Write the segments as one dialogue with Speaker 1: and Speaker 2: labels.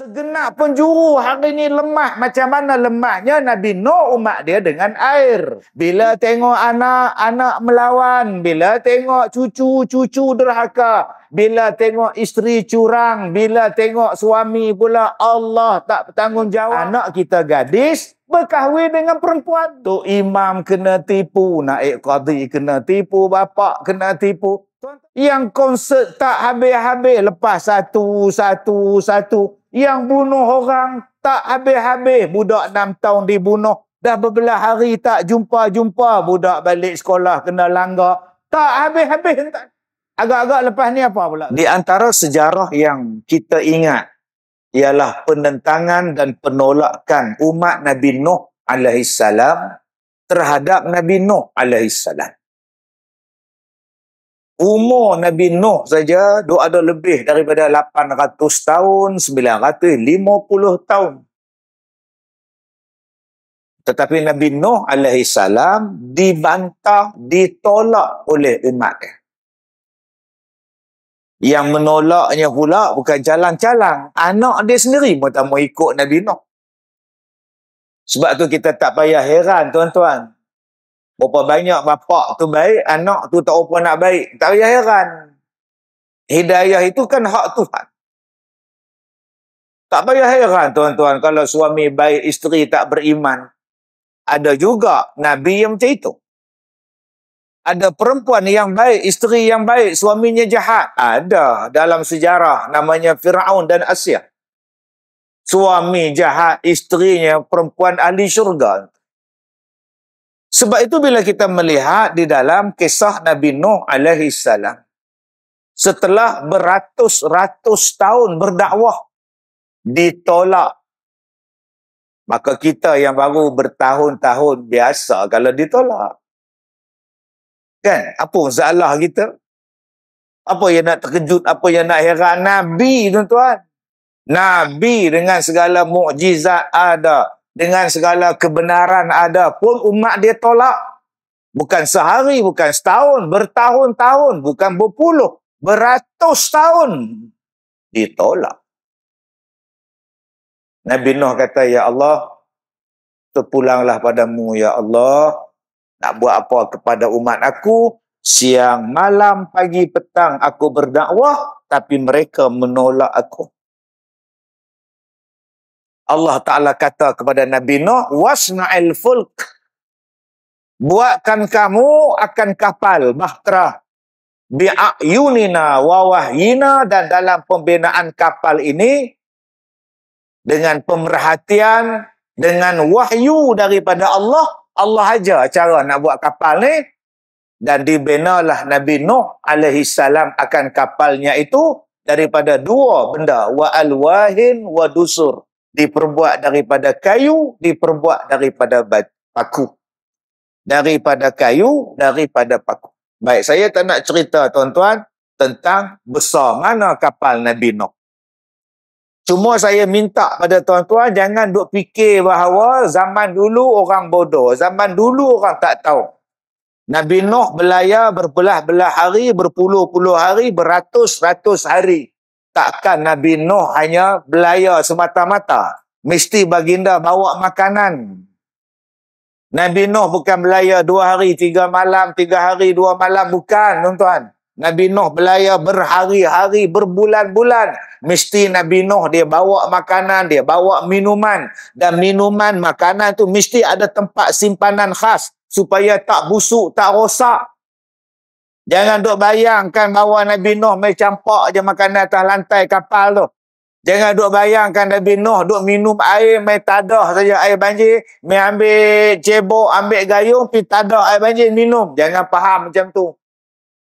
Speaker 1: Segenap penjuru hari ini lemah. Macam mana lemahnya Nabi Nuh umat dia dengan air. Bila tengok anak-anak melawan. Bila tengok cucu-cucu derhaka. Bila tengok isteri curang. Bila tengok suami pula Allah tak bertanggungjawab. Anak kita gadis berkahwin dengan perempuan. Tu imam kena tipu. Naik qadi kena tipu. Bapak kena tipu. Yang konsert tak habis-habis. Lepas satu, satu, satu. Yang bunuh orang tak habis-habis. Budak enam tahun dibunuh. Dah berbelah hari tak jumpa-jumpa. Budak balik sekolah kena langgar. Tak habis-habis. Agak-agak lepas ni apa pula? Di antara sejarah yang kita ingat ialah penentangan dan penolakan umat Nabi Nuh alaihissalam terhadap Nabi Nuh alaihissalam umur Nabi Nuh saja duk ada lebih daripada 800 tahun, 950 tahun. Tetapi Nabi Nuh alaihi salam dibantah, ditolak oleh umat dia. Yang menolaknya pula bukan jalan-jalan. Anak dia sendiri pun tak mau ikut Nabi Nuh. Sebab tu kita tak payah heran tuan-tuan. Berapa banyak bapak tu baik, anak tu tak apa nak baik. Tak payah heran. Hidayah itu kan hak Tuhan. Tak payah heran tuan-tuan kalau suami baik, isteri tak beriman. Ada juga Nabi yang macam itu. Ada perempuan yang baik, isteri yang baik, suaminya jahat. Ada dalam sejarah namanya Fir'aun dan Asia. Suami jahat, isterinya perempuan ahli syurga. Sebab itu bila kita melihat di dalam kisah Nabi Nuh alaihi salam setelah beratus-ratus tahun berdakwah ditolak. Maka kita yang baru bertahun-tahun biasa kalau ditolak. Kan? Apa salah kita? Apa yang nak terkejut apa yang nak heran? Nabi tuan-tuan. Nabi dengan segala mukjizat ada dengan segala kebenaran ada pun umat dia tolak. Bukan sehari, bukan setahun, bertahun-tahun, bukan berpuluh, beratus tahun ditolak. Nabi Nuh kata, Ya Allah, terpulanglah padamu, Ya Allah. Nak buat apa kepada umat aku? Siang, malam, pagi, petang aku berdakwah, tapi mereka menolak aku. Allah Ta'ala kata kepada Nabi Nuh, Wasna'il fulk. Buatkan kamu akan kapal bahtera. Bi'ayunina wa wahyina dan dalam pembinaan kapal ini dengan pemerhatian, dengan wahyu daripada Allah, Allah aja cara nak buat kapal ni dan dibinalah Nabi Nuh alaihi salam akan kapalnya itu daripada dua benda wa alwahin wa dusur diperbuat daripada kayu, diperbuat daripada paku. Daripada kayu, daripada paku. Baik, saya tak nak cerita tuan-tuan tentang besar mana kapal Nabi Nuh. Cuma saya minta pada tuan-tuan jangan duk fikir bahawa zaman dulu orang bodoh, zaman dulu orang tak tahu. Nabi Nuh berlayar berbelah-belah hari, berpuluh-puluh hari, beratus-ratus hari takkan Nabi Nuh hanya belayar semata-mata. Mesti baginda bawa makanan. Nabi Nuh bukan belayar dua hari, tiga malam, tiga hari, dua malam. Bukan, tuan-tuan. Nabi Nuh belayar berhari-hari, berbulan-bulan. Mesti Nabi Nuh dia bawa makanan, dia bawa minuman. Dan minuman, makanan tu mesti ada tempat simpanan khas. Supaya tak busuk, tak rosak. Jangan duk bayangkan bahawa Nabi Nuh mai campak je makanan atas lantai kapal tu. Jangan duk bayangkan Nabi Nuh duk minum air mai tadah saja air banjir, mai ambil cebok, ambil gayung pi tadah air banjir minum. Jangan faham macam tu.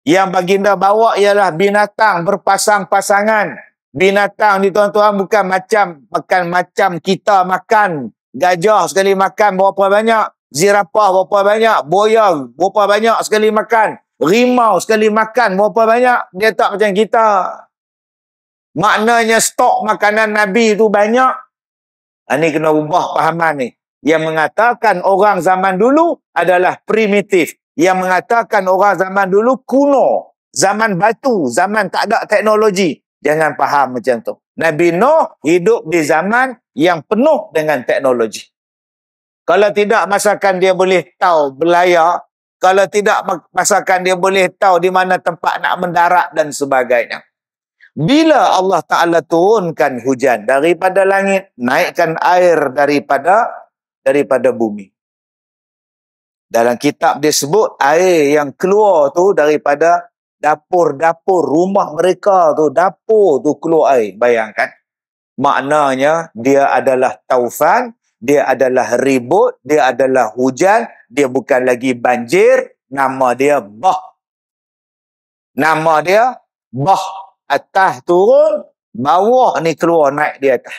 Speaker 1: Yang baginda bawa ialah binatang berpasang-pasangan. Binatang ni tuan-tuan bukan macam makan macam kita makan. Gajah sekali makan berapa banyak, zirapah berapa banyak, boya berapa banyak sekali makan rimau sekali makan. Berapa banyak? Dia tak macam kita. Maknanya stok makanan nabi tu banyak. Ini ha, kena ubah pahaman ni. Yang mengatakan orang zaman dulu adalah primitif. Yang mengatakan orang zaman dulu kuno. Zaman batu zaman tak ada teknologi. Jangan faham macam tu. Nabi Nuh hidup di zaman yang penuh dengan teknologi. Kalau tidak masakan dia boleh tahu belayar. Kalau tidak masakan dia boleh tahu di mana tempat nak mendarat dan sebagainya. Bila Allah Ta'ala turunkan hujan daripada langit, naikkan air daripada daripada bumi. Dalam kitab dia sebut air yang keluar tu daripada dapur-dapur rumah mereka tu, dapur tu keluar air. Bayangkan. Maknanya dia adalah taufan, dia adalah ribut, dia adalah hujan, dia bukan lagi banjir, nama dia bah. Nama dia bah atas turun, bawah ni keluar naik di atas.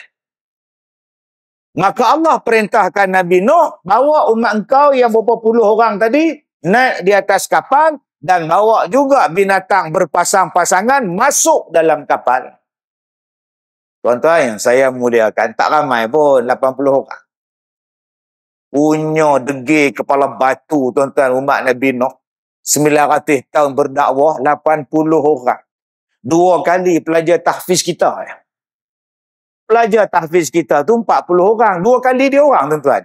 Speaker 1: Maka Allah perintahkan Nabi Nuh bawa umat engkau yang berapa puluh orang tadi naik di atas kapal dan bawa juga binatang berpasang-pasangan masuk dalam kapal. Tuan-tuan yang saya muliakan, tak ramai pun 80 orang. Punya degil kepala batu tuan-tuan umat Nabi Nuh. 900 tahun berdakwah, 80 orang dua kali pelajar tahfiz kita. Pelajar tahfiz kita tu 40 orang. Dua kali dia orang tuan-tuan.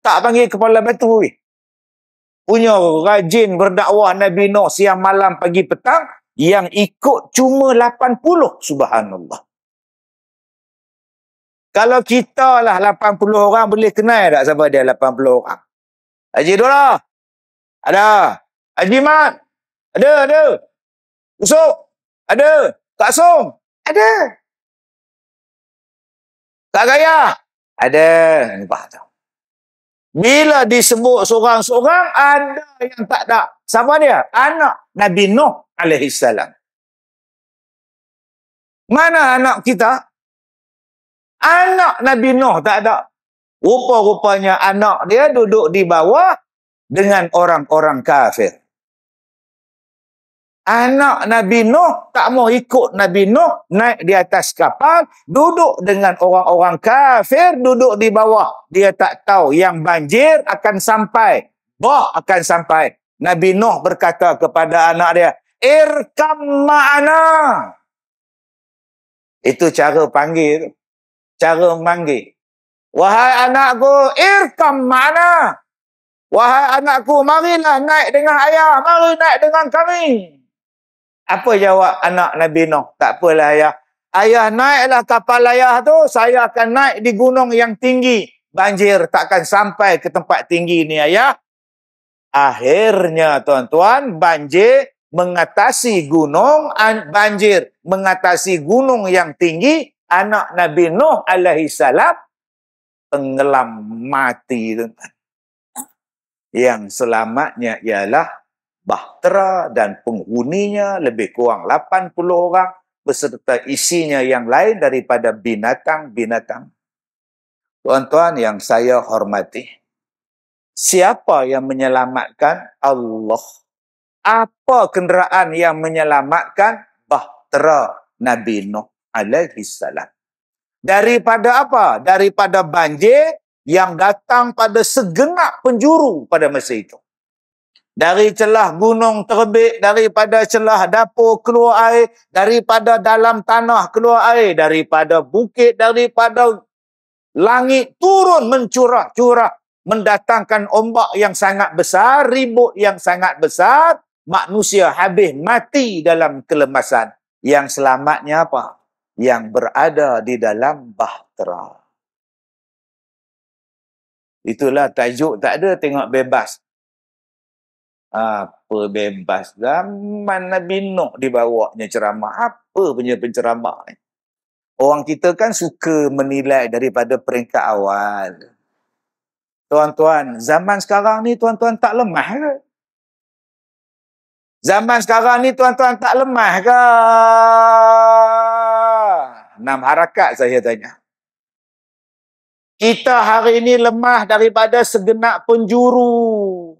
Speaker 1: Tak panggil kepala batu. Eh. Punya rajin berdakwah Nabi Nuh siang malam pagi petang. Yang ikut cuma 80. Subhanallah. Kalau kita lah 80 orang boleh kenal tak siapa dia 80 orang? Haji Dora? Ada. Haji Mat? Ada, ada. Usuk? Ada. Kak Som? Ada. Kak Gaya? Ada. Nampak tak? Bila disebut seorang-seorang, ada yang tak ada. Siapa dia? Anak Nabi Nuh alaihissalam. Mana anak kita? Anak Nabi Nuh tak ada. Rupa-rupanya anak dia duduk di bawah dengan orang-orang kafir. Anak Nabi Nuh tak mau ikut Nabi Nuh naik di atas kapal, duduk dengan orang-orang kafir, duduk di bawah. Dia tak tahu yang banjir akan sampai, bah akan sampai. Nabi Nuh berkata kepada anak dia, "Irkam ma'ana." Itu cara panggil, cara manggil. Wahai anakku, irkam ma'ana. Wahai anakku, marilah naik dengan ayah, mari naik dengan kami. Apa jawab anak Nabi Nuh? Tak apalah ayah. Ayah naiklah kapal ayah tu, saya akan naik di gunung yang tinggi. Banjir takkan sampai ke tempat tinggi ni ayah. Akhirnya tuan-tuan, banjir mengatasi gunung, banjir mengatasi gunung yang tinggi, anak Nabi Nuh alaihi salam tenggelam mati tuan-tuan. Yang selamatnya ialah bahtera dan penghuninya lebih kurang 80 orang beserta isinya yang lain daripada binatang-binatang. Tuan-tuan yang saya hormati, siapa yang menyelamatkan Allah? Apa kenderaan yang menyelamatkan bahtera Nabi Nuh alaihi salam? Daripada apa? Daripada banjir yang datang pada segenap penjuru pada masa itu dari celah gunung terbit, daripada celah dapur keluar air, daripada dalam tanah keluar air, daripada bukit, daripada langit turun mencurah-curah, mendatangkan ombak yang sangat besar, ribut yang sangat besar, manusia habis mati dalam kelemasan. Yang selamatnya apa? Yang berada di dalam bahtera. Itulah tajuk tak ada tengok bebas. Apa bebas zaman Nabi Nuh dibawanya ceramah. Apa punya penceramah ni? Orang kita kan suka menilai daripada peringkat awal. Tuan-tuan, zaman sekarang ni tuan-tuan tak lemah ke? Zaman sekarang ni tuan-tuan tak lemah ke? Enam harakat saya tanya. Kita hari ini lemah daripada segenap penjuru.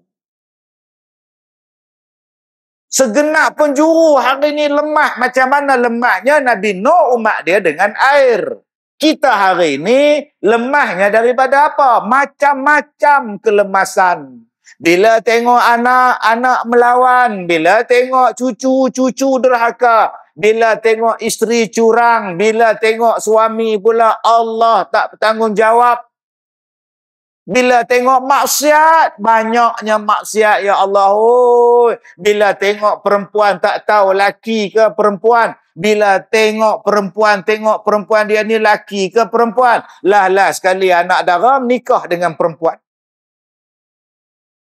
Speaker 1: Segenap penjuru hari ini lemah. Macam mana lemahnya Nabi Nuh umat dia dengan air. Kita hari ini lemahnya daripada apa? Macam-macam kelemasan. Bila tengok anak, anak melawan. Bila tengok cucu, cucu derhaka. Bila tengok isteri curang. Bila tengok suami pula Allah tak bertanggungjawab. Bila tengok maksiat. Banyaknya maksiat ya Allah. Oh, bila tengok perempuan tak tahu laki ke perempuan. Bila tengok perempuan, tengok perempuan dia ni laki ke perempuan. Lah lah sekali anak darah nikah dengan perempuan.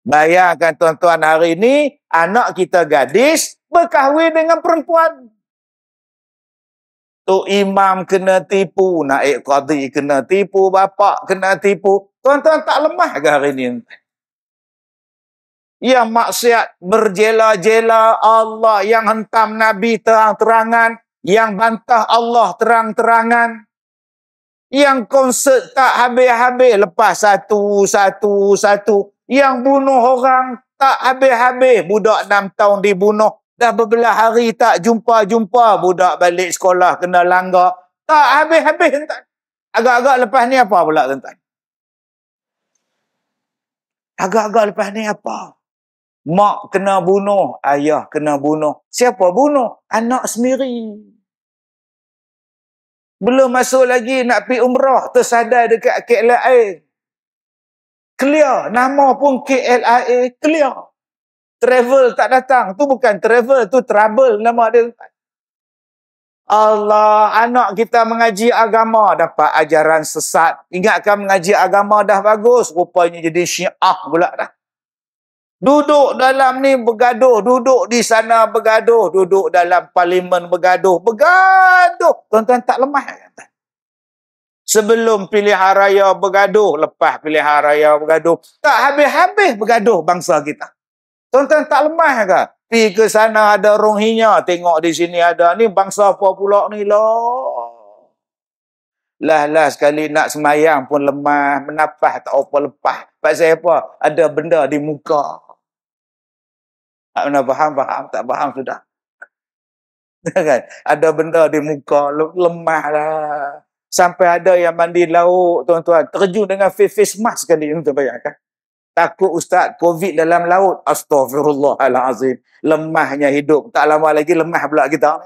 Speaker 1: Bayangkan tuan-tuan hari ini, anak kita gadis berkahwin dengan perempuan. Tu imam kena tipu, naik qadi kena tipu, bapak kena tipu. Tuan-tuan tak lemah ke hari ini? Yang maksiat berjela-jela Allah, yang hentam Nabi terang-terangan, yang bantah Allah terang-terangan, yang konsert tak habis-habis lepas satu, satu, satu yang bunuh orang tak habis-habis budak enam tahun dibunuh dah berbelah hari tak jumpa-jumpa. Budak balik sekolah kena langgar. Tak habis-habis tuan agak-agak lepas ni apa pula tuan agak-agak lepas ni apa? Mak kena bunuh ayah kena bunuh. Siapa bunuh? Anak sendiri. Belum masuk lagi nak pergi umrah tersadar dekat KLIA clear. Nama pun KLIA clear. Travel tak datang. Tu bukan travel, tu trouble nama dia. Allah, anak kita mengaji agama dapat ajaran sesat. Ingatkan mengaji agama dah bagus, rupanya jadi syiah pula dah. Duduk dalam ni bergaduh, duduk di sana bergaduh, duduk dalam parlimen bergaduh, bergaduh. Tuan-tuan tak lemah kan? sebelum pilihan raya bergaduh, lepas pilihan raya bergaduh. Tak habis-habis bergaduh bangsa kita. Tuan-tuan tak lemah ke? Pergi ke sana ada rohinya, tengok di sini ada. Ni bangsa apa pula ni lah. Lah-lah sekali nak semayang pun lemah, menapah tak apa lepas. Pasal apa? Ada benda di muka. Tak pernah faham, faham. Tak faham sudah. kan? Ada benda di muka, lemah lah. Sampai ada yang mandi laut, tuan-tuan. Terjun dengan face mask sekali. Tuan bayangkan. Takut ustaz COVID dalam laut. Astaghfirullahalazim. Lemahnya hidup. Tak lama lagi lemah pula kita.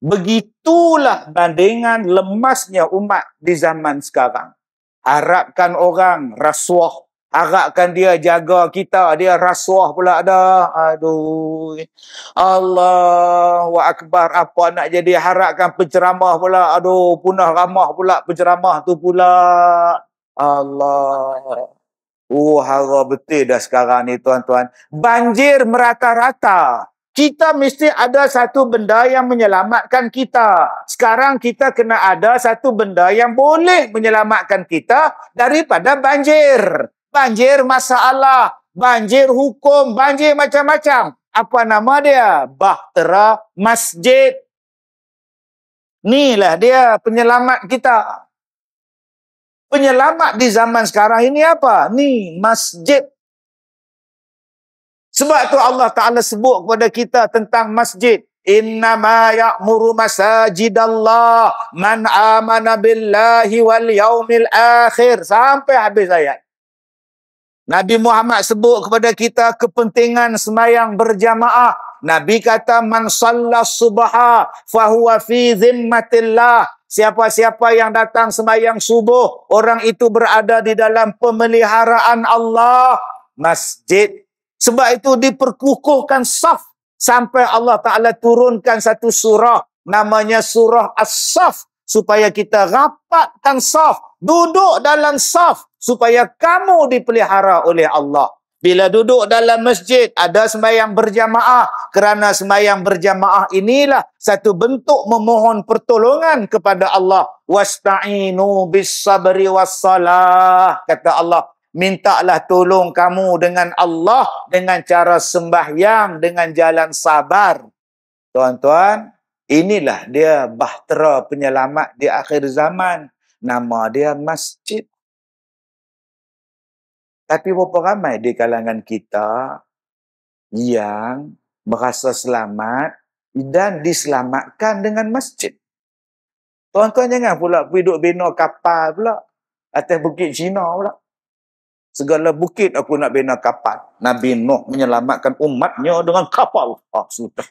Speaker 1: Begitulah bandingan lemasnya umat di zaman sekarang. Harapkan orang rasuah Harapkan dia jaga kita. Dia rasuah pula dah. Aduh. Allah wa akbar. Apa nak jadi harapkan penceramah pula. Aduh. Punah ramah pula penceramah tu pula. Allah. Oh, hara betul dah sekarang ni tuan-tuan. Banjir merata-rata. Kita mesti ada satu benda yang menyelamatkan kita. Sekarang kita kena ada satu benda yang boleh menyelamatkan kita daripada banjir banjir masalah, banjir hukum, banjir macam-macam. Apa nama dia? Bahtera Masjid. Inilah dia penyelamat kita. Penyelamat di zaman sekarang ini apa? Ni masjid. Sebab tu Allah Ta'ala sebut kepada kita tentang masjid. Innama ya'muru masajidallah man amana billahi wal yaumil akhir. Sampai habis ayat. Nabi Muhammad sebut kepada kita kepentingan semayang berjamaah. Nabi kata man sallas subha fahuwa fi zimmatillah. Siapa-siapa yang datang semayang subuh, orang itu berada di dalam pemeliharaan Allah. Masjid. Sebab itu diperkukuhkan saf sampai Allah Ta'ala turunkan satu surah. Namanya surah As-Saf. Supaya kita rapatkan saf. Duduk dalam saf supaya kamu dipelihara oleh Allah. Bila duduk dalam masjid, ada sembahyang berjamaah. Kerana sembahyang berjamaah inilah satu bentuk memohon pertolongan kepada Allah. Wasta'inu bis sabri was salah. Kata Allah, mintalah tolong kamu dengan Allah dengan cara sembahyang, dengan jalan sabar. Tuan-tuan, inilah dia bahtera penyelamat di akhir zaman. Nama dia masjid. Tapi berapa ramai di kalangan kita yang merasa selamat dan diselamatkan dengan masjid. Tuan-tuan jangan pula pergi duduk bina kapal pula. Atas bukit Cina pula. Segala bukit aku nak bina kapal. Nabi Nuh menyelamatkan umatnya dengan kapal. Ah, sudah.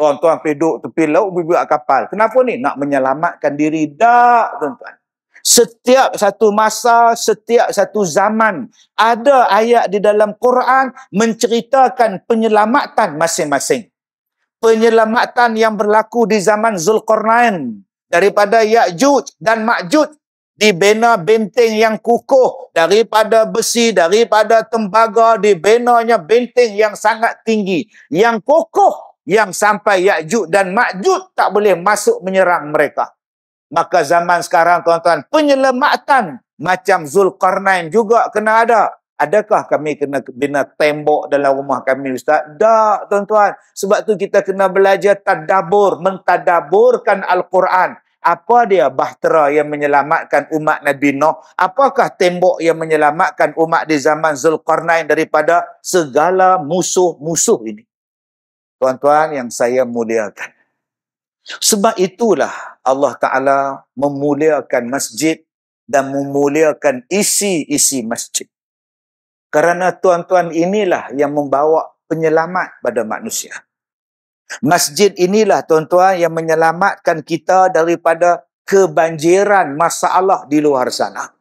Speaker 1: Tuan-tuan pergi duduk tepi laut, buat kapal. Kenapa ni? Nak menyelamatkan diri. Tak, tuan-tuan. Setiap satu masa, setiap satu zaman, ada ayat di dalam Quran menceritakan penyelamatan masing-masing. Penyelamatan yang berlaku di zaman Zulkarnain daripada Ya'juj dan Ma'juj dibina benteng yang kukuh daripada besi, daripada tembaga, dibenanya benteng yang sangat tinggi, yang kukuh, yang sampai Ya'juj dan Ma'juj tak boleh masuk menyerang mereka. Maka zaman sekarang tuan-tuan, penyelamatan macam Zulkarnain juga kena ada. Adakah kami kena bina tembok dalam rumah kami Ustaz? Tak tuan-tuan. Sebab tu kita kena belajar tadabur, mentadaburkan Al-Quran. Apa dia bahtera yang menyelamatkan umat Nabi Nuh? Apakah tembok yang menyelamatkan umat di zaman Zulkarnain daripada segala musuh-musuh ini? Tuan-tuan yang saya muliakan. Sebab itulah Allah Ta'ala memuliakan masjid dan memuliakan isi-isi masjid. Kerana tuan-tuan inilah yang membawa penyelamat pada manusia. Masjid inilah tuan-tuan yang menyelamatkan kita daripada kebanjiran masalah di luar sana.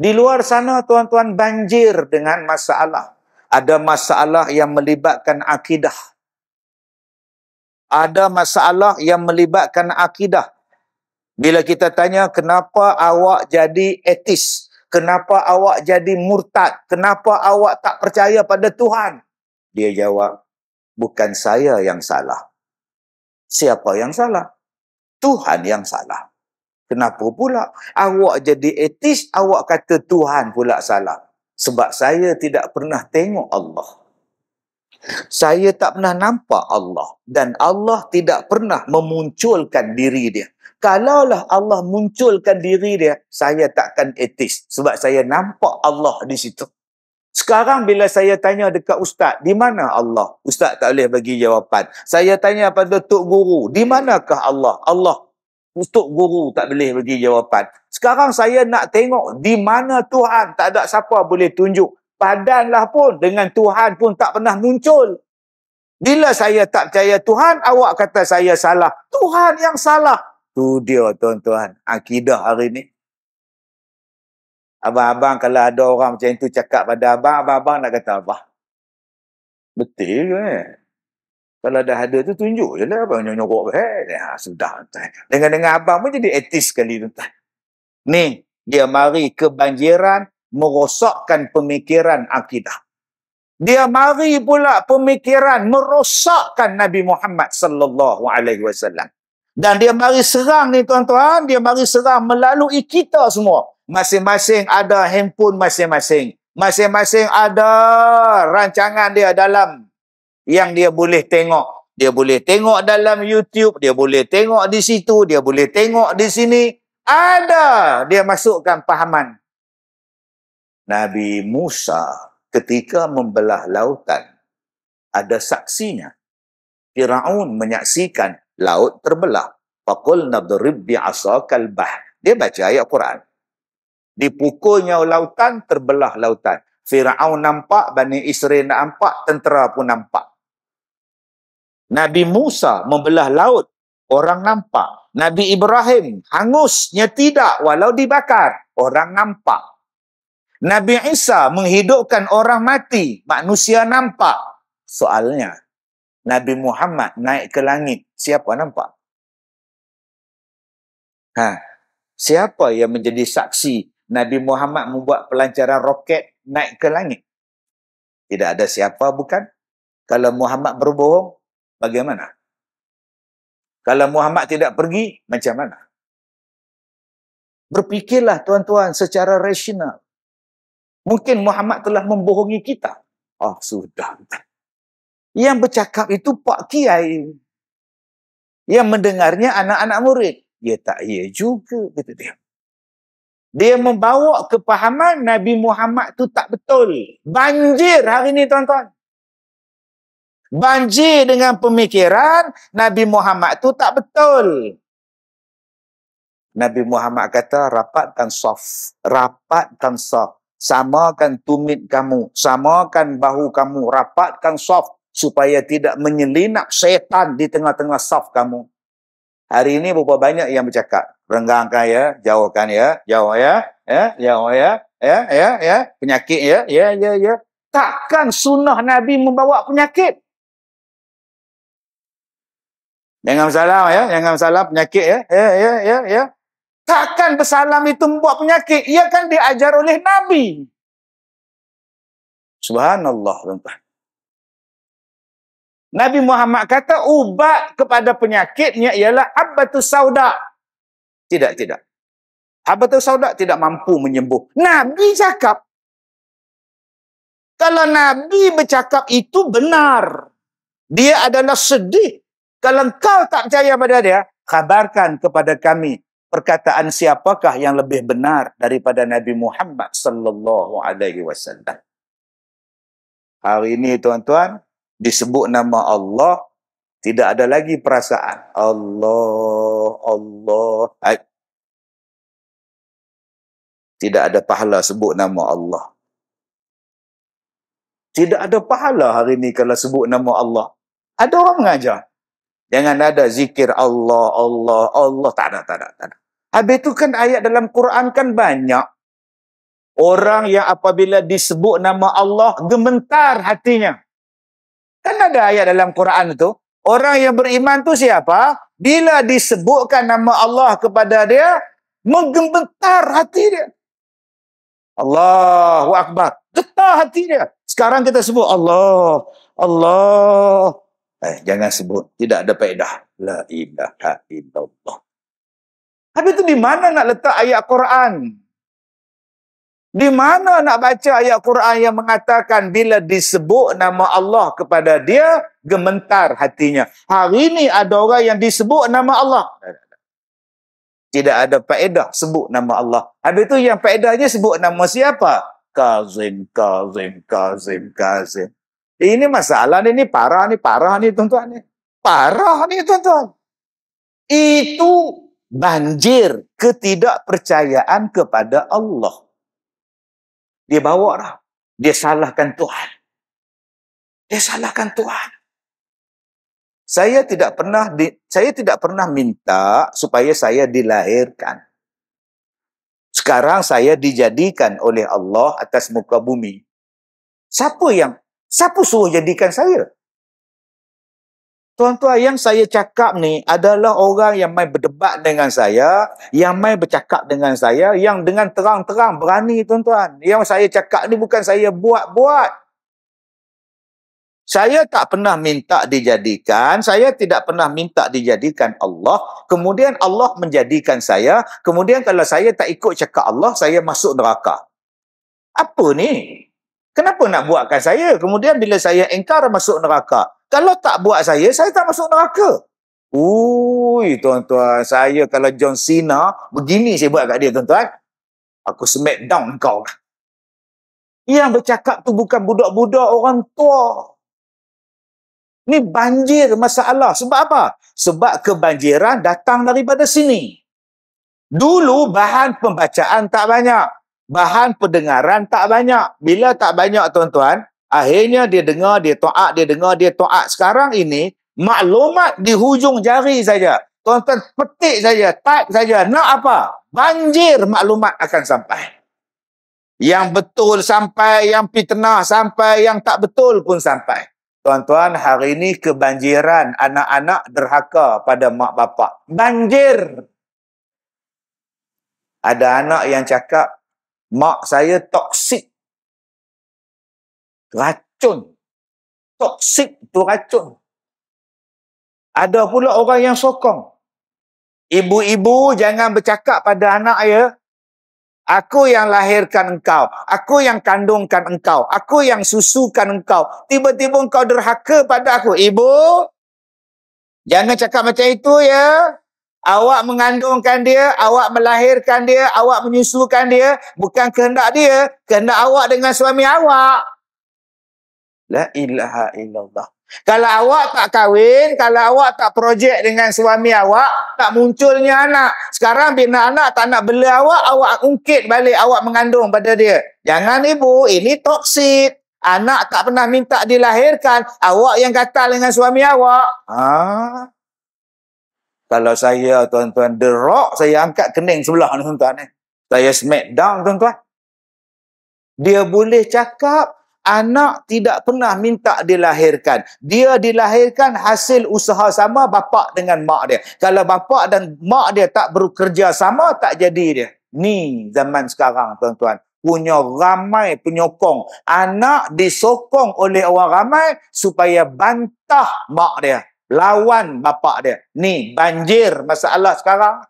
Speaker 1: Di luar sana tuan-tuan banjir dengan masalah. Ada masalah yang melibatkan akidah. Ada masalah yang melibatkan akidah. Bila kita tanya kenapa awak jadi etis? Kenapa awak jadi murtad? Kenapa awak tak percaya pada Tuhan? Dia jawab, bukan saya yang salah. Siapa yang salah? Tuhan yang salah. Kenapa pula? Awak jadi etis, awak kata Tuhan pula salah. Sebab saya tidak pernah tengok Allah. Saya tak pernah nampak Allah. Dan Allah tidak pernah memunculkan diri dia. Kalaulah Allah munculkan diri dia, saya takkan etis. Sebab saya nampak Allah di situ. Sekarang bila saya tanya dekat ustaz, di mana Allah? Ustaz tak boleh bagi jawapan. Saya tanya pada tok guru, di manakah Allah? Allah Tok guru tak boleh bagi jawapan. Sekarang saya nak tengok di mana Tuhan. Tak ada siapa boleh tunjuk. Padanlah pun dengan Tuhan pun tak pernah muncul. Bila saya tak percaya Tuhan, awak kata saya salah. Tuhan yang salah. Tu dia tuan-tuan. Akidah hari ni. Abang-abang kalau ada orang macam itu cakap pada abang, abang-abang nak kata apa? Betul ke eh? Kalau dah ada tu tunjuk je lah abang nyorok eh. Ya, sudah. Dengan-dengan abang pun jadi etis sekali tuan. Ni, dia mari kebanjiran merosakkan pemikiran akidah. Dia mari pula pemikiran merosakkan Nabi Muhammad sallallahu alaihi wasallam. Dan dia mari serang ni tuan-tuan, dia mari serang melalui kita semua. Masing-masing ada handphone masing-masing. Masing-masing ada rancangan dia dalam yang dia boleh tengok. Dia boleh tengok dalam YouTube, dia boleh tengok di situ, dia boleh tengok di sini. Ada dia masukkan pahaman. Nabi Musa ketika membelah lautan, ada saksinya. Fir'aun menyaksikan laut terbelah. Faqul nadrib bi'asakal bah. Dia baca ayat Quran. Dipukulnya lautan, terbelah lautan. Fir'aun nampak, Bani Israel nampak, tentera pun nampak. Nabi Musa membelah laut, orang nampak. Nabi Ibrahim hangusnya tidak walau dibakar, orang nampak. Nabi Isa menghidupkan orang mati, manusia nampak. Soalnya, Nabi Muhammad naik ke langit, siapa nampak? Ha, siapa yang menjadi saksi Nabi Muhammad membuat pelancaran roket naik ke langit. Tidak ada siapa bukan? Kalau Muhammad berbohong, bagaimana? Kalau Muhammad tidak pergi, macam mana? Berfikirlah tuan-tuan secara rasional. Mungkin Muhammad telah membohongi kita. Oh, sudah. Yang bercakap itu Pak Kiai. Yang mendengarnya anak-anak murid. Ya tak ya juga, kata dia. Dia membawa kepahaman Nabi Muhammad tu tak betul. Banjir hari ni tuan-tuan. Banjir dengan pemikiran Nabi Muhammad tu tak betul. Nabi Muhammad kata rapatkan soft. Rapatkan soft. Samakan tumit kamu. Samakan bahu kamu. Rapatkan soft. supaya tidak menyelinap syaitan di tengah-tengah saf kamu. Hari ini berapa banyak yang bercakap, renggangkan ya, jauhkan ya, jauh ya, ya, jauh ya, ya, ya, ya, penyakit ya, ya, ya, ya. Takkan sunnah Nabi membawa penyakit? Jangan salam ya, jangan salam penyakit ya, ya, ya, ya, ya. Takkan bersalam itu membuat penyakit? Ia kan diajar oleh Nabi. Subhanallah. Nabi Muhammad kata ubat kepada penyakitnya ialah abbatus sauda. Tidak, tidak. Abbatus sauda tidak mampu menyembuh. Nabi cakap. Kalau Nabi bercakap itu benar. Dia adalah sedih. Kalau kau tak percaya pada dia, kabarkan kepada kami perkataan siapakah yang lebih benar daripada Nabi Muhammad sallallahu alaihi wasallam. Hari ini tuan-tuan, disebut nama Allah, tidak ada lagi perasaan. Allah, Allah. Tidak ada pahala sebut nama Allah. Tidak ada pahala hari ini kalau sebut nama Allah. Ada orang mengajar. Jangan ada zikir Allah, Allah, Allah. Tak ada, tak ada, tak ada. Habis itu kan ayat dalam Quran kan banyak. Orang yang apabila disebut nama Allah, gementar hatinya. Kan ada ayat dalam Quran itu. Orang yang beriman tu siapa? Bila disebutkan nama Allah kepada dia, menggementar hati dia. Allahu Akbar. Getar hati dia. Sekarang kita sebut Allah. Allah. Eh, jangan sebut. Tidak ada faedah. La ilaha illallah. Habis itu di mana nak letak ayat Quran? Di mana nak baca ayat Quran yang mengatakan bila disebut nama Allah kepada dia, gementar hatinya. Hari ini ada orang yang disebut nama Allah. Tidak ada faedah sebut nama Allah. Habis itu yang faedahnya sebut nama siapa? Kazim, Kazim, Kazim, Kazim. Ini masalah ni, ini parah ni, parah ni tuan-tuan ni. Parah ni tuan-tuan. Itu banjir ketidakpercayaan kepada Allah dia bawa dah. Dia salahkan Tuhan. Dia salahkan Tuhan. Saya tidak pernah di, saya tidak pernah minta supaya saya dilahirkan. Sekarang saya dijadikan oleh Allah atas muka bumi. Siapa yang siapa suruh jadikan saya? Tuan-tuan, yang saya cakap ni adalah orang yang main berdebat dengan saya, yang main bercakap dengan saya, yang dengan terang-terang berani, tuan-tuan. Yang saya cakap ni bukan saya buat-buat. Saya tak pernah minta dijadikan, saya tidak pernah minta dijadikan Allah, kemudian Allah menjadikan saya, kemudian kalau saya tak ikut cakap Allah, saya masuk neraka. Apa ni? Kenapa nak buatkan saya? Kemudian bila saya engkar masuk neraka, kalau tak buat saya, saya tak masuk neraka. Ui, tuan-tuan, saya kalau John Cena, begini saya buat kat dia, tuan-tuan. Aku smackdown kau. Yang bercakap tu bukan budak-budak orang tua. Ni banjir masalah. Sebab apa? Sebab kebanjiran datang daripada sini. Dulu bahan pembacaan tak banyak. Bahan pendengaran tak banyak. Bila tak banyak, tuan-tuan, Akhirnya dia dengar, dia to'ak, dia dengar, dia to'ak. Sekarang ini, maklumat di hujung jari saja. Tuan-tuan petik saja, type saja. Nak apa? Banjir maklumat akan sampai. Yang betul sampai, yang fitnah sampai, yang tak betul pun sampai. Tuan-tuan, hari ini kebanjiran anak-anak derhaka pada mak bapak. Banjir. Ada anak yang cakap, mak saya toksik Racun. Toksik tu racun. Ada pula orang yang sokong. Ibu-ibu jangan bercakap pada anak ya. Aku yang lahirkan engkau. Aku yang kandungkan engkau. Aku yang susukan engkau. Tiba-tiba engkau derhaka pada aku. Ibu, jangan cakap macam itu ya. Awak mengandungkan dia, awak melahirkan dia, awak menyusukan dia. Bukan kehendak dia. Kehendak awak dengan suami awak. La ilaha illallah. Kalau awak tak kahwin, kalau awak tak projek dengan suami awak, tak munculnya anak. Sekarang bila anak tak nak bela awak, awak ungkit balik awak mengandung pada dia. Jangan ibu, ini toksik. Anak tak pernah minta dilahirkan. Awak yang gatal dengan suami awak. Ha? Kalau saya, tuan-tuan, the rock, saya angkat kening sebelah ni, tuan-tuan. Eh. Saya smack down, tuan-tuan. Dia boleh cakap, anak tidak pernah minta dilahirkan. Dia dilahirkan hasil usaha sama bapa dengan mak dia. Kalau bapa dan mak dia tak bekerja sama, tak jadi dia. Ni zaman sekarang, tuan-tuan punya ramai penyokong. Anak disokong oleh orang ramai supaya bantah mak dia. Lawan bapak dia. Ni banjir masalah sekarang.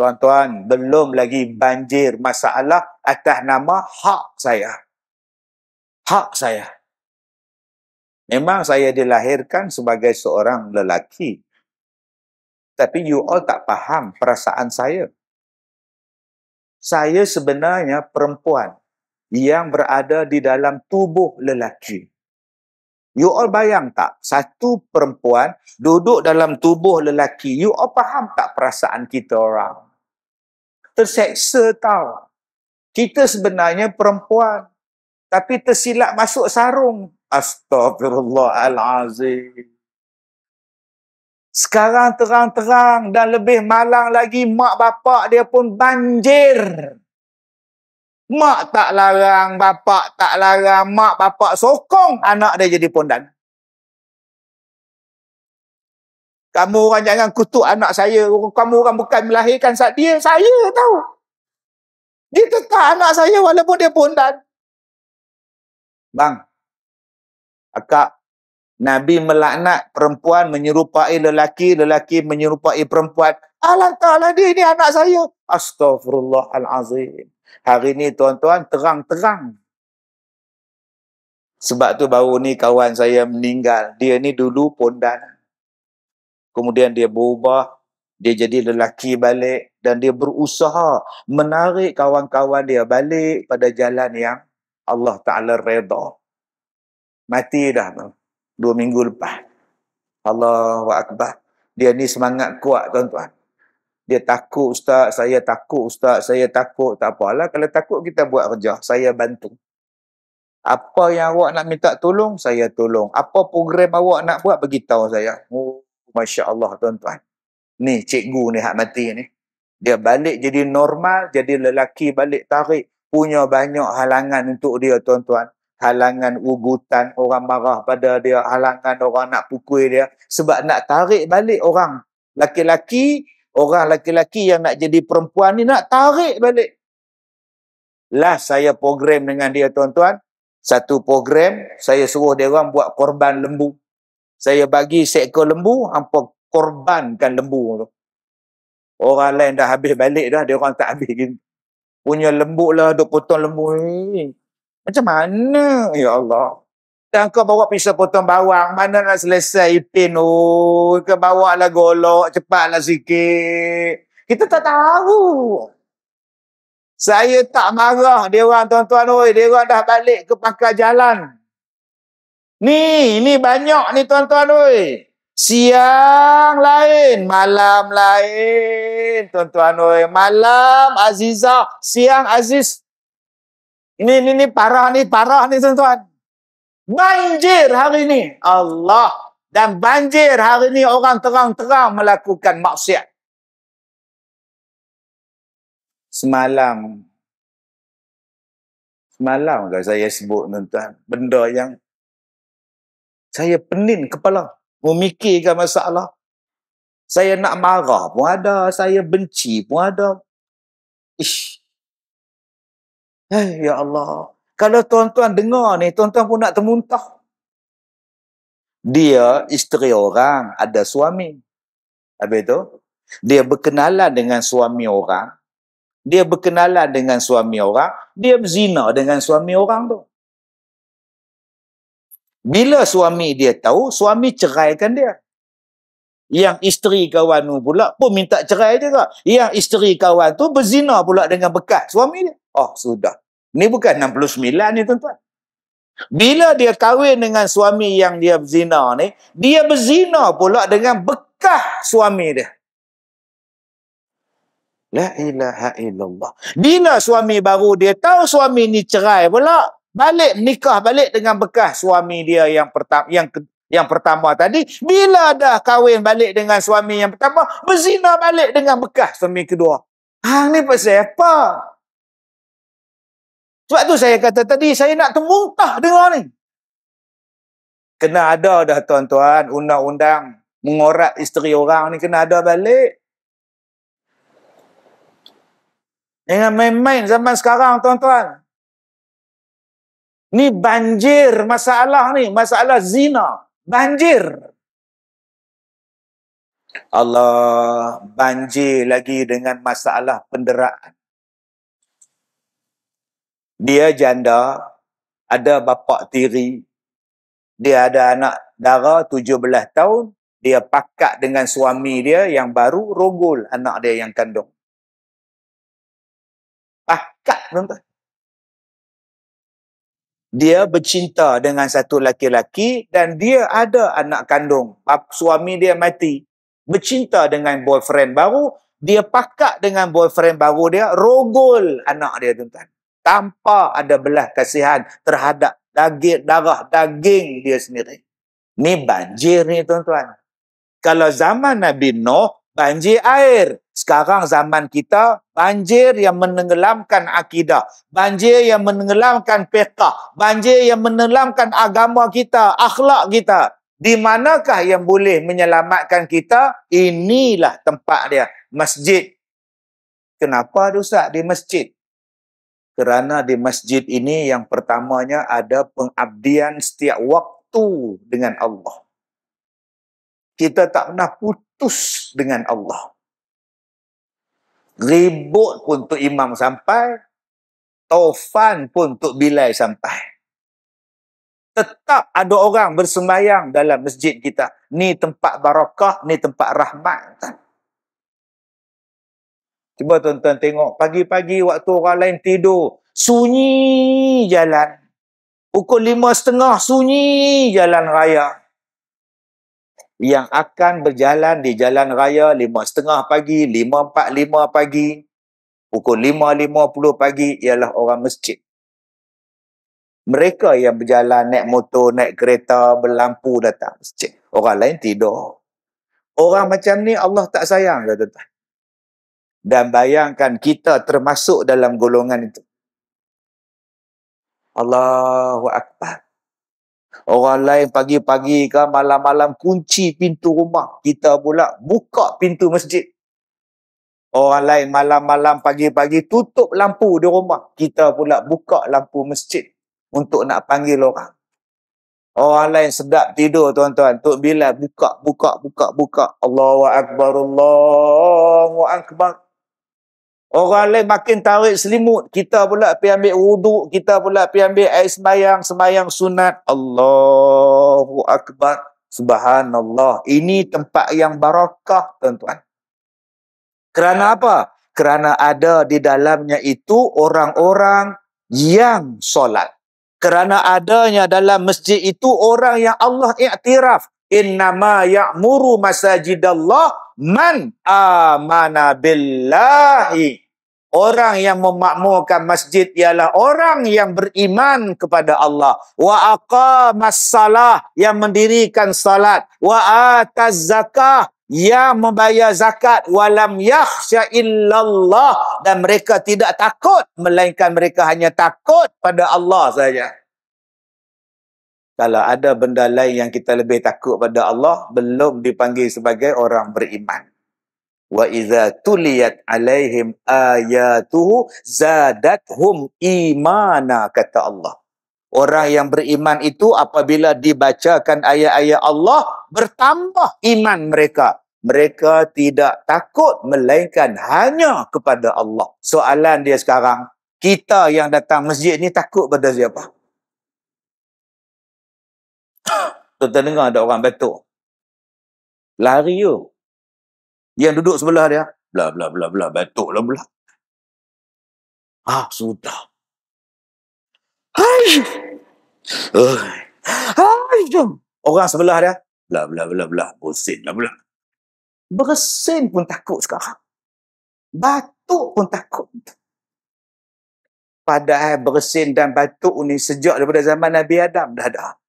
Speaker 1: Tuan-tuan, belum lagi banjir masalah atas nama hak saya. Hak saya. Memang saya dilahirkan sebagai seorang lelaki. Tapi you all tak faham perasaan saya saya sebenarnya perempuan yang berada di dalam tubuh lelaki. You all bayang tak? Satu perempuan duduk dalam tubuh lelaki. You all faham tak perasaan kita orang? Terseksa tau. Kita sebenarnya perempuan. Tapi tersilap masuk sarung. Astagfirullahalazim. Sekarang terang-terang dan lebih malang lagi mak bapak dia pun banjir. Mak tak larang, bapak tak larang, mak bapak sokong anak dia jadi pondan. Kamu orang jangan kutuk anak saya. Kamu orang bukan melahirkan saat dia. Saya tahu. Dia tetap anak saya walaupun dia pondan. Bang. Akak Nabi melaknat perempuan menyerupai lelaki, lelaki menyerupai perempuan. Alah ta'ala dia ini anak saya. Astaghfirullahalazim. Hari ini tuan-tuan terang-terang. Sebab tu baru ni kawan saya meninggal. Dia ni dulu pondan. Kemudian dia berubah. Dia jadi lelaki balik. Dan dia berusaha menarik kawan-kawan dia balik pada jalan yang Allah Ta'ala reda. Mati dah. Dua minggu lepas. Allahu Akbar. Dia ni semangat kuat tuan-tuan. Dia takut ustaz, saya takut ustaz, saya takut. Tak apalah kalau takut kita buat kerja. Saya bantu. Apa yang awak nak minta tolong, saya tolong. Apa program awak nak buat, beritahu saya. Oh, Masya Allah tuan-tuan. Ni cikgu ni hak mati ni. Dia balik jadi normal, jadi lelaki balik tarik. Punya banyak halangan untuk dia tuan-tuan. Halangan ugutan orang marah pada dia halangan orang nak pukul dia. Sebab nak tarik balik orang. Laki-laki orang laki-laki yang nak jadi perempuan ni nak tarik balik. Lah saya program dengan dia tuan-tuan. Satu program saya suruh dia orang buat korban lembu. Saya bagi seekor lembu hampa korbankan lembu tu. Orang lain dah habis balik dah dia orang tak habis gitu punya lembu lah duk potong lembu ni macam mana? Ya Allah. Dan kau bawa pisau potong bawang. Mana nak selesai ipin? Oh, kau bawa lah golok. Cepatlah sikit. Kita tak tahu. Saya tak marah dia orang tuan-tuan. Oi, dia orang dah balik ke pangkal jalan. Ni, ni banyak ni tuan-tuan. Oi. Siang lain, malam lain. Tuan-tuan. Malam Aziza, siang Aziz. Ini, ini, ini parah ni, parah ni tuan-tuan. Banjir hari ni. Allah. Dan banjir hari ni orang terang-terang melakukan maksiat. Semalam. Semalam saya sebut tuan-tuan. Benda yang saya penin kepala. Memikirkan masalah. Saya nak marah pun ada. Saya benci pun ada. Ish. Eh, ya Allah. Kalau tuan-tuan dengar ni, tuan-tuan pun nak termuntah. Dia isteri orang, ada suami. Habis tu, dia berkenalan dengan suami orang. Dia berkenalan dengan suami orang. Dia berzina dengan suami orang tu. Bila suami dia tahu, suami ceraikan dia. Yang isteri kawan tu pula pun minta cerai juga. Yang isteri kawan tu berzina pula dengan bekas suami dia. Oh, sudah. Ini bukan 69 ni tuan-tuan. Bila dia kahwin dengan suami yang dia berzina ni, dia berzina pula dengan bekas suami dia. La ilaha illallah. Bila suami baru dia tahu suami ni cerai pula, balik nikah balik dengan bekas suami dia yang pertama yang yang pertama tadi. Bila dah kahwin balik dengan suami yang pertama berzina balik dengan bekas suami kedua. Ha ni pasal apa sebab tu saya kata tadi saya nak termuntah dengar ni. Kena ada dah tuan-tuan. Undang-undang mengorat isteri orang ni kena ada balik. Jangan main-main zaman sekarang tuan-tuan Ni banjir masalah ni, masalah zina. Banjir. Allah banjir lagi dengan masalah penderaan. Dia janda, ada bapa tiri, dia ada anak dara 17 tahun, dia pakat dengan suami dia yang baru rogol anak dia yang kandung. Pakat tuan-tuan dia bercinta dengan satu laki-laki dan dia ada anak kandung. Suami dia mati. Bercinta dengan boyfriend baru. Dia pakat dengan boyfriend baru dia. Rogol anak dia tuan-tuan. Tanpa ada belah kasihan terhadap daging, darah daging dia sendiri. Ni banjir ni tuan-tuan. Kalau zaman Nabi Nuh, banjir air. Sekarang zaman kita, banjir yang menenggelamkan akidah. Banjir yang menenggelamkan fiqah. Banjir yang menenggelamkan agama kita, akhlak kita. Di manakah yang boleh menyelamatkan kita? Inilah tempat dia, masjid. Kenapa ada Ustaz di masjid? Kerana di masjid ini yang pertamanya ada pengabdian setiap waktu dengan Allah. Kita tak pernah putus dengan Allah. Ribut pun untuk imam sampai. Taufan pun untuk bilai sampai. Tetap ada orang bersembayang dalam masjid kita. Ni tempat barakah, ni tempat rahmat. Cuba tuan-tuan tengok. Pagi-pagi waktu orang lain tidur. Sunyi jalan. Pukul lima setengah sunyi jalan raya yang akan berjalan di jalan raya lima setengah pagi, lima empat lima pagi, pukul lima lima puluh pagi ialah orang masjid. Mereka yang berjalan naik motor, naik kereta, berlampu datang masjid. Orang lain tidur. Orang macam ni Allah tak sayang kata tuan. Dan bayangkan kita termasuk dalam golongan itu. Allahu Akbar. Orang lain pagi-pagi ke malam-malam kunci pintu rumah. Kita pula buka pintu masjid. Orang lain malam-malam pagi-pagi tutup lampu di rumah. Kita pula buka lampu masjid untuk nak panggil orang. Orang lain sedap tidur tuan-tuan. Tok Bilal buka, buka, buka, buka. Allahu Akbar, Allahu Akbar. Orang lain makin tarik selimut. Kita pula pergi ambil wuduk. Kita pula pergi ambil air sembayang. Sembayang sunat. Allahu Akbar. Subhanallah. Ini tempat yang barakah, tuan-tuan. Kerana apa? Kerana ada di dalamnya itu orang-orang yang solat. Kerana adanya dalam masjid itu orang yang Allah iktiraf. Innama ya'muru masajidallah man amana billahi. Orang yang memakmurkan masjid ialah orang yang beriman kepada Allah. Wa aqamas salah yang mendirikan salat. Wa ataz zakah yang membayar zakat. Walam yakhsha illallah. Dan mereka tidak takut melainkan mereka hanya takut pada Allah saja kalau ada benda lain yang kita lebih takut pada Allah belum dipanggil sebagai orang beriman. Wa idza tuliyat alaihim ayatuhu zadathum imana kata Allah. Orang yang beriman itu apabila dibacakan ayat-ayat Allah bertambah iman mereka. Mereka tidak takut melainkan hanya kepada Allah. Soalan dia sekarang kita yang datang masjid ni takut pada siapa Tuan-tuan dengar ada orang batuk. Lari you. Yang duduk sebelah dia. Bla bla bla bla. Batuk lah bla. Ah, sudah. Hai. Hai. Orang sebelah dia. Bla bla bla bla. Bersin lah bla. Bersin pun takut sekarang. Batuk pun takut. Padahal bersin dan batuk ni sejak daripada zaman Nabi Adam dah ada.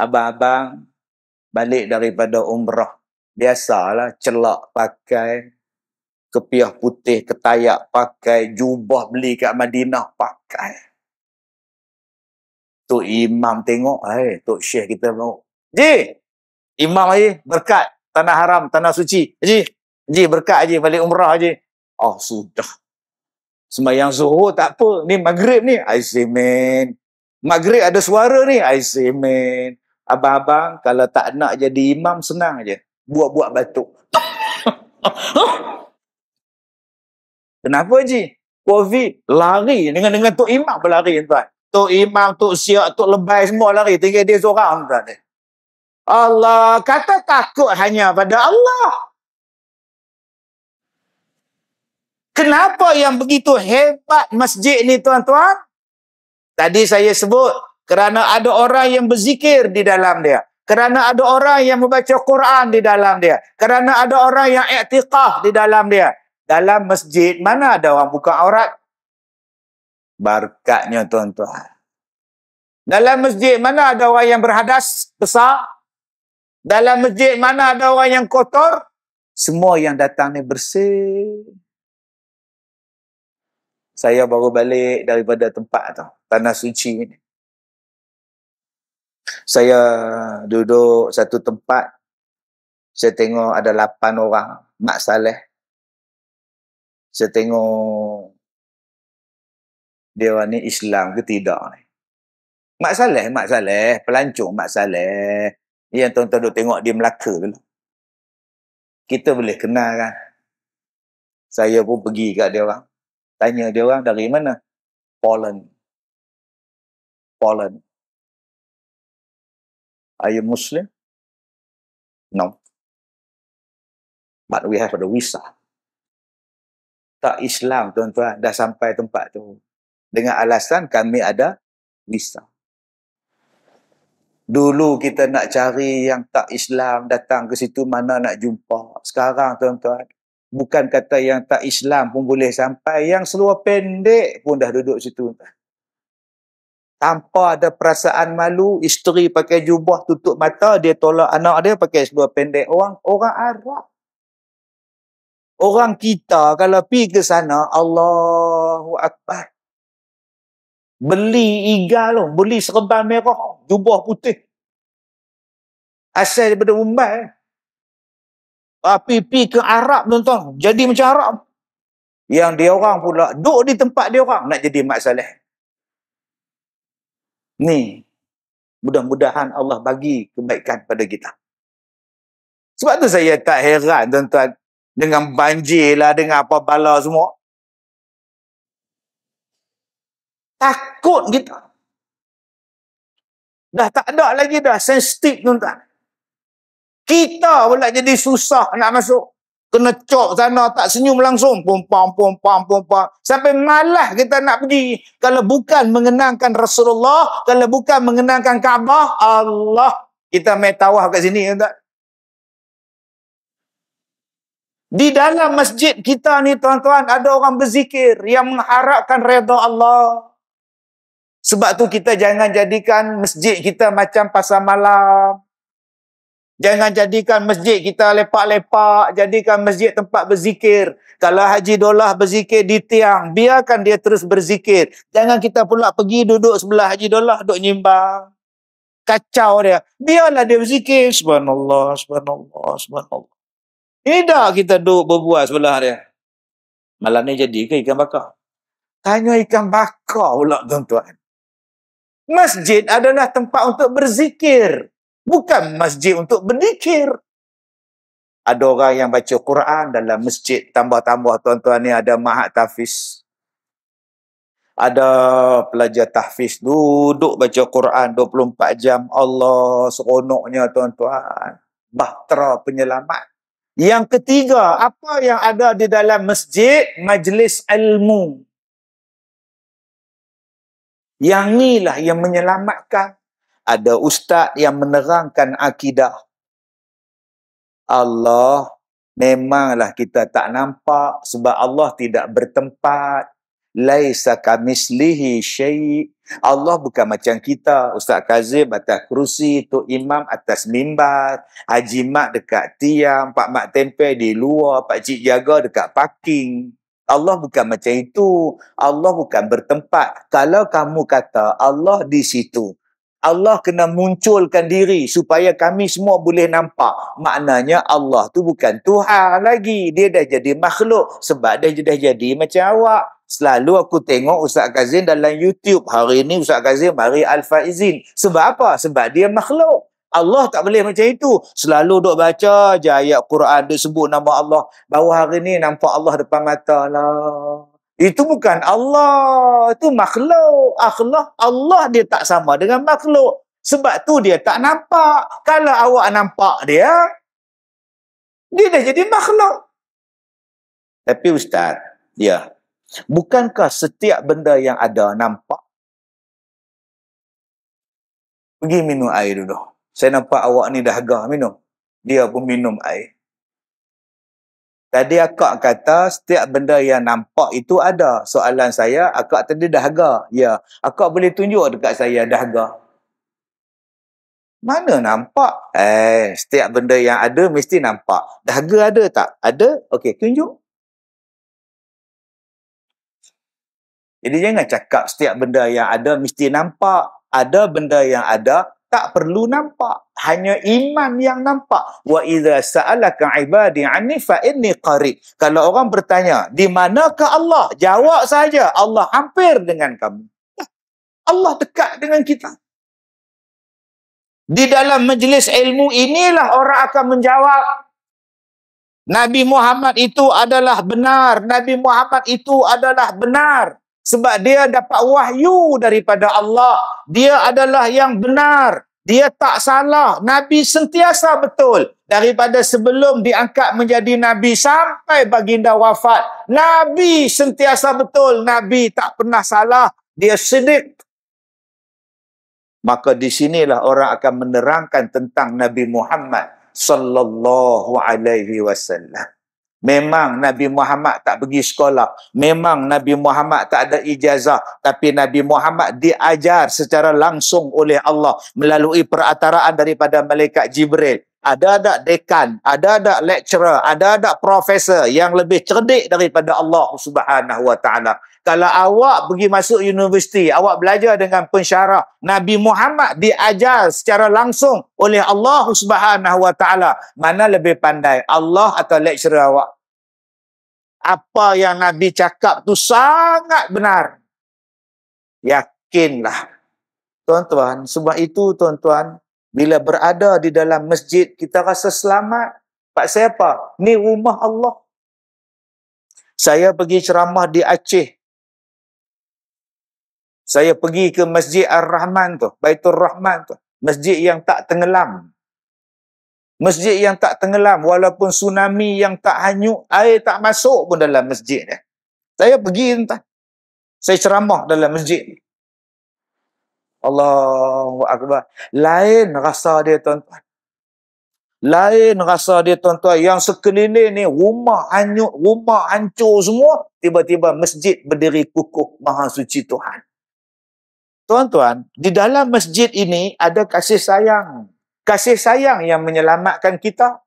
Speaker 1: Abang-abang balik daripada umrah. Biasalah celak pakai kepiah putih, ketayak pakai, jubah beli kat Madinah pakai. Tok Imam tengok, eh, Tok Syekh kita mau. Ji, Imam aja berkat tanah haram, tanah suci. Ji, Ji berkat aja balik umrah aja. Oh, sudah. Sembayang zuhur tak apa. Ni maghrib ni. I say, man. Maghrib ada suara ni. I say, man. Abang-abang, kalau tak nak jadi imam, senang aja. Buat-buat batuk. Kenapa Ji? Covid lari dengan dengan Tok Imam berlari tuan. Tok Imam, Tok Siak, Tok Lebay semua lari. Tinggal dia seorang tuan. Allah kata takut hanya pada Allah. Kenapa yang begitu hebat masjid ni tuan-tuan? Tadi saya sebut kerana ada orang yang berzikir di dalam dia. Kerana ada orang yang membaca Quran di dalam dia. Kerana ada orang yang iktiqah di dalam dia dalam masjid mana ada orang buka aurat? Barkatnya tuan-tuan. Dalam masjid mana ada orang yang berhadas besar? Dalam masjid mana ada orang yang kotor? Semua yang datang ni bersih. Saya baru balik daripada tempat tu, tanah suci ni. Saya duduk satu tempat. Saya tengok ada lapan orang. Mak Saleh saya tengok dia ni Islam ke tidak ni. Mak Saleh, Mak Saleh, pelancong Mak Saleh. Yang tuan-tuan duk tengok dia Melaka dulu. Kita boleh kenal kan. Saya pun pergi kat dia orang. Tanya dia orang dari mana? Poland. Poland. Are you Muslim? No. But we have the visa. Tak Islam tuan-tuan. Dah sampai tempat tu. Dengan alasan kami ada visa. Dulu kita nak cari yang tak Islam datang ke situ mana nak jumpa? Sekarang tuan-tuan bukan kata yang tak Islam pun boleh sampai. Yang seluar pendek pun dah duduk situ tanpa ada perasaan malu isteri pakai jubah tutup mata dia tolak anak dia pakai seluar pendek orang orang Arab Orang kita kalau pergi ke sana, Allahu Akbar. Beli igal beli serban merah, jubah putih. Asal daripada Mumbai. Tapi pergi ke Arab tuan-tuan, jadi macam Arab. Yang dia orang pula duduk di tempat dia orang nak jadi mak salih. Ni, mudah-mudahan Allah bagi kebaikan pada kita. Sebab tu saya tak heran tuan-tuan dengan banjir lah, dengan apa bala semua. Takut kita. Dah tak ada lagi dah sensitif tuan-tuan. Kita pula jadi susah nak masuk. Kena cok sana tak senyum langsung. Pum pam pum pam pum pam. Sampai malah kita nak pergi. Kalau bukan mengenangkan Rasulullah. Kalau bukan mengenangkan Kaabah. Allah. Kita main tawah kat sini. Tuan-tuan. Di dalam masjid kita ni tuan-tuan ada orang berzikir yang mengharapkan redha Allah. Sebab tu kita jangan jadikan masjid kita macam pasar malam. Jangan jadikan masjid kita lepak-lepak. Jadikan masjid tempat berzikir. Kalau Haji Dolah berzikir di tiang, biarkan dia terus berzikir. Jangan kita pula pergi duduk sebelah Haji Dolah, duduk nyimbang. Kacau dia. Biarlah dia berzikir. Subhanallah, subhanallah, subhanallah. Tidak kita duduk berbual sebelah dia. Malam ni jadi ke ikan bakar? Tanya ikan bakar pula tuan-tuan. Masjid adalah tempat untuk berzikir. Bukan masjid untuk berzikir. Ada orang yang baca Quran dalam masjid. Tambah-tambah tuan-tuan ni ada mahat tahfiz. Ada pelajar tahfiz duduk baca Quran 24 jam. Allah seronoknya tuan-tuan. Bahtera penyelamat. Yang ketiga, apa yang ada di dalam masjid? Majlis ilmu. Yang inilah yang menyelamatkan. Ada ustaz yang menerangkan akidah. Allah memanglah kita tak nampak sebab Allah tidak bertempat. laisa kamislihi syai' Allah bukan macam kita. Ustaz Kazim atas kerusi Tok Imam atas mimbar. Haji Mak dekat tiang Pak Mak Tempe di luar Pak Cik Jaga dekat parking. Allah bukan macam itu. Allah bukan bertempat. Kalau kamu kata Allah di situ Allah kena munculkan diri supaya kami semua boleh nampak. Maknanya Allah tu bukan Tuhan lagi. Dia dah jadi makhluk sebab dia dah jadi macam awak. Selalu aku tengok Ustaz Kazim dalam YouTube. Hari ini Ustaz Kazim hari Al-Faizin. Sebab apa? Sebab dia makhluk. Allah tak boleh macam itu. Selalu duk baca je ayat Quran. Dia sebut nama Allah. Baru hari ini nampak Allah depan mata lah. Itu bukan Allah. Itu makhluk. Akhlak Allah dia tak sama dengan makhluk. Sebab tu dia tak nampak. Kalau awak nampak dia, dia dah jadi makhluk. Tapi Ustaz, ya, bukankah setiap benda yang ada nampak? Pergi minum air dulu. Saya nampak awak ni dah agak minum. Dia pun minum air. Tadi akak kata setiap benda yang nampak itu ada. Soalan saya, akak tadi dahaga. Ya, akak boleh tunjuk dekat saya dahaga. Mana nampak? Eh, setiap benda yang ada mesti nampak. Dahaga ada tak? Ada? Okey, tunjuk. Jadi jangan cakap setiap benda yang ada mesti nampak. Ada benda yang ada tak perlu nampak. Hanya iman yang nampak. Wa idza sa'alaka ibadi anni fa inni qarib. Kalau orang bertanya di manakah Allah? Jawab saja Allah hampir dengan kamu. Allah dekat dengan kita. Di dalam majlis ilmu inilah orang akan menjawab Nabi Muhammad itu adalah benar. Nabi Muhammad itu adalah benar sebab dia dapat wahyu daripada Allah. Dia adalah yang benar. Dia tak salah. Nabi sentiasa betul. Daripada sebelum diangkat menjadi Nabi sampai baginda wafat. Nabi sentiasa betul. Nabi tak pernah salah. Dia sedik. Maka di sinilah orang akan menerangkan tentang Nabi Muhammad sallallahu alaihi wasallam. Memang Nabi Muhammad tak pergi sekolah. Memang Nabi Muhammad tak ada ijazah. Tapi Nabi Muhammad diajar secara langsung oleh Allah melalui perataraan daripada Malaikat Jibril. Ada ada dekan, ada ada lecturer, ada ada profesor yang lebih cerdik daripada Allah Subhanahu Wa Taala. Kalau awak pergi masuk universiti, awak belajar dengan pensyarah, Nabi Muhammad diajar secara langsung oleh Allah Subhanahu Wa Taala. Mana lebih pandai, Allah atau lecturer awak? Apa yang Nabi cakap tu sangat benar. Yakinlah. Tuan-tuan, sebab itu tuan-tuan, bila berada di dalam masjid, kita rasa selamat. Pak saya apa? Ni rumah Allah. Saya pergi ceramah di Aceh. Saya pergi ke Masjid Ar-Rahman tu. Baitul Rahman tu. Masjid yang tak tenggelam. Masjid yang tak tenggelam. Walaupun tsunami yang tak hanyut. Air tak masuk pun dalam masjid ni. Saya pergi entah. Saya ceramah dalam masjid. Allahu Akbar. Lain rasa dia tuan-tuan. Lain rasa dia tuan-tuan. Yang sekeliling ni rumah hanyut, rumah hancur semua. Tiba-tiba masjid berdiri kukuh maha suci Tuhan. Tuan-tuan, di dalam masjid ini ada kasih sayang. Kasih sayang yang menyelamatkan kita.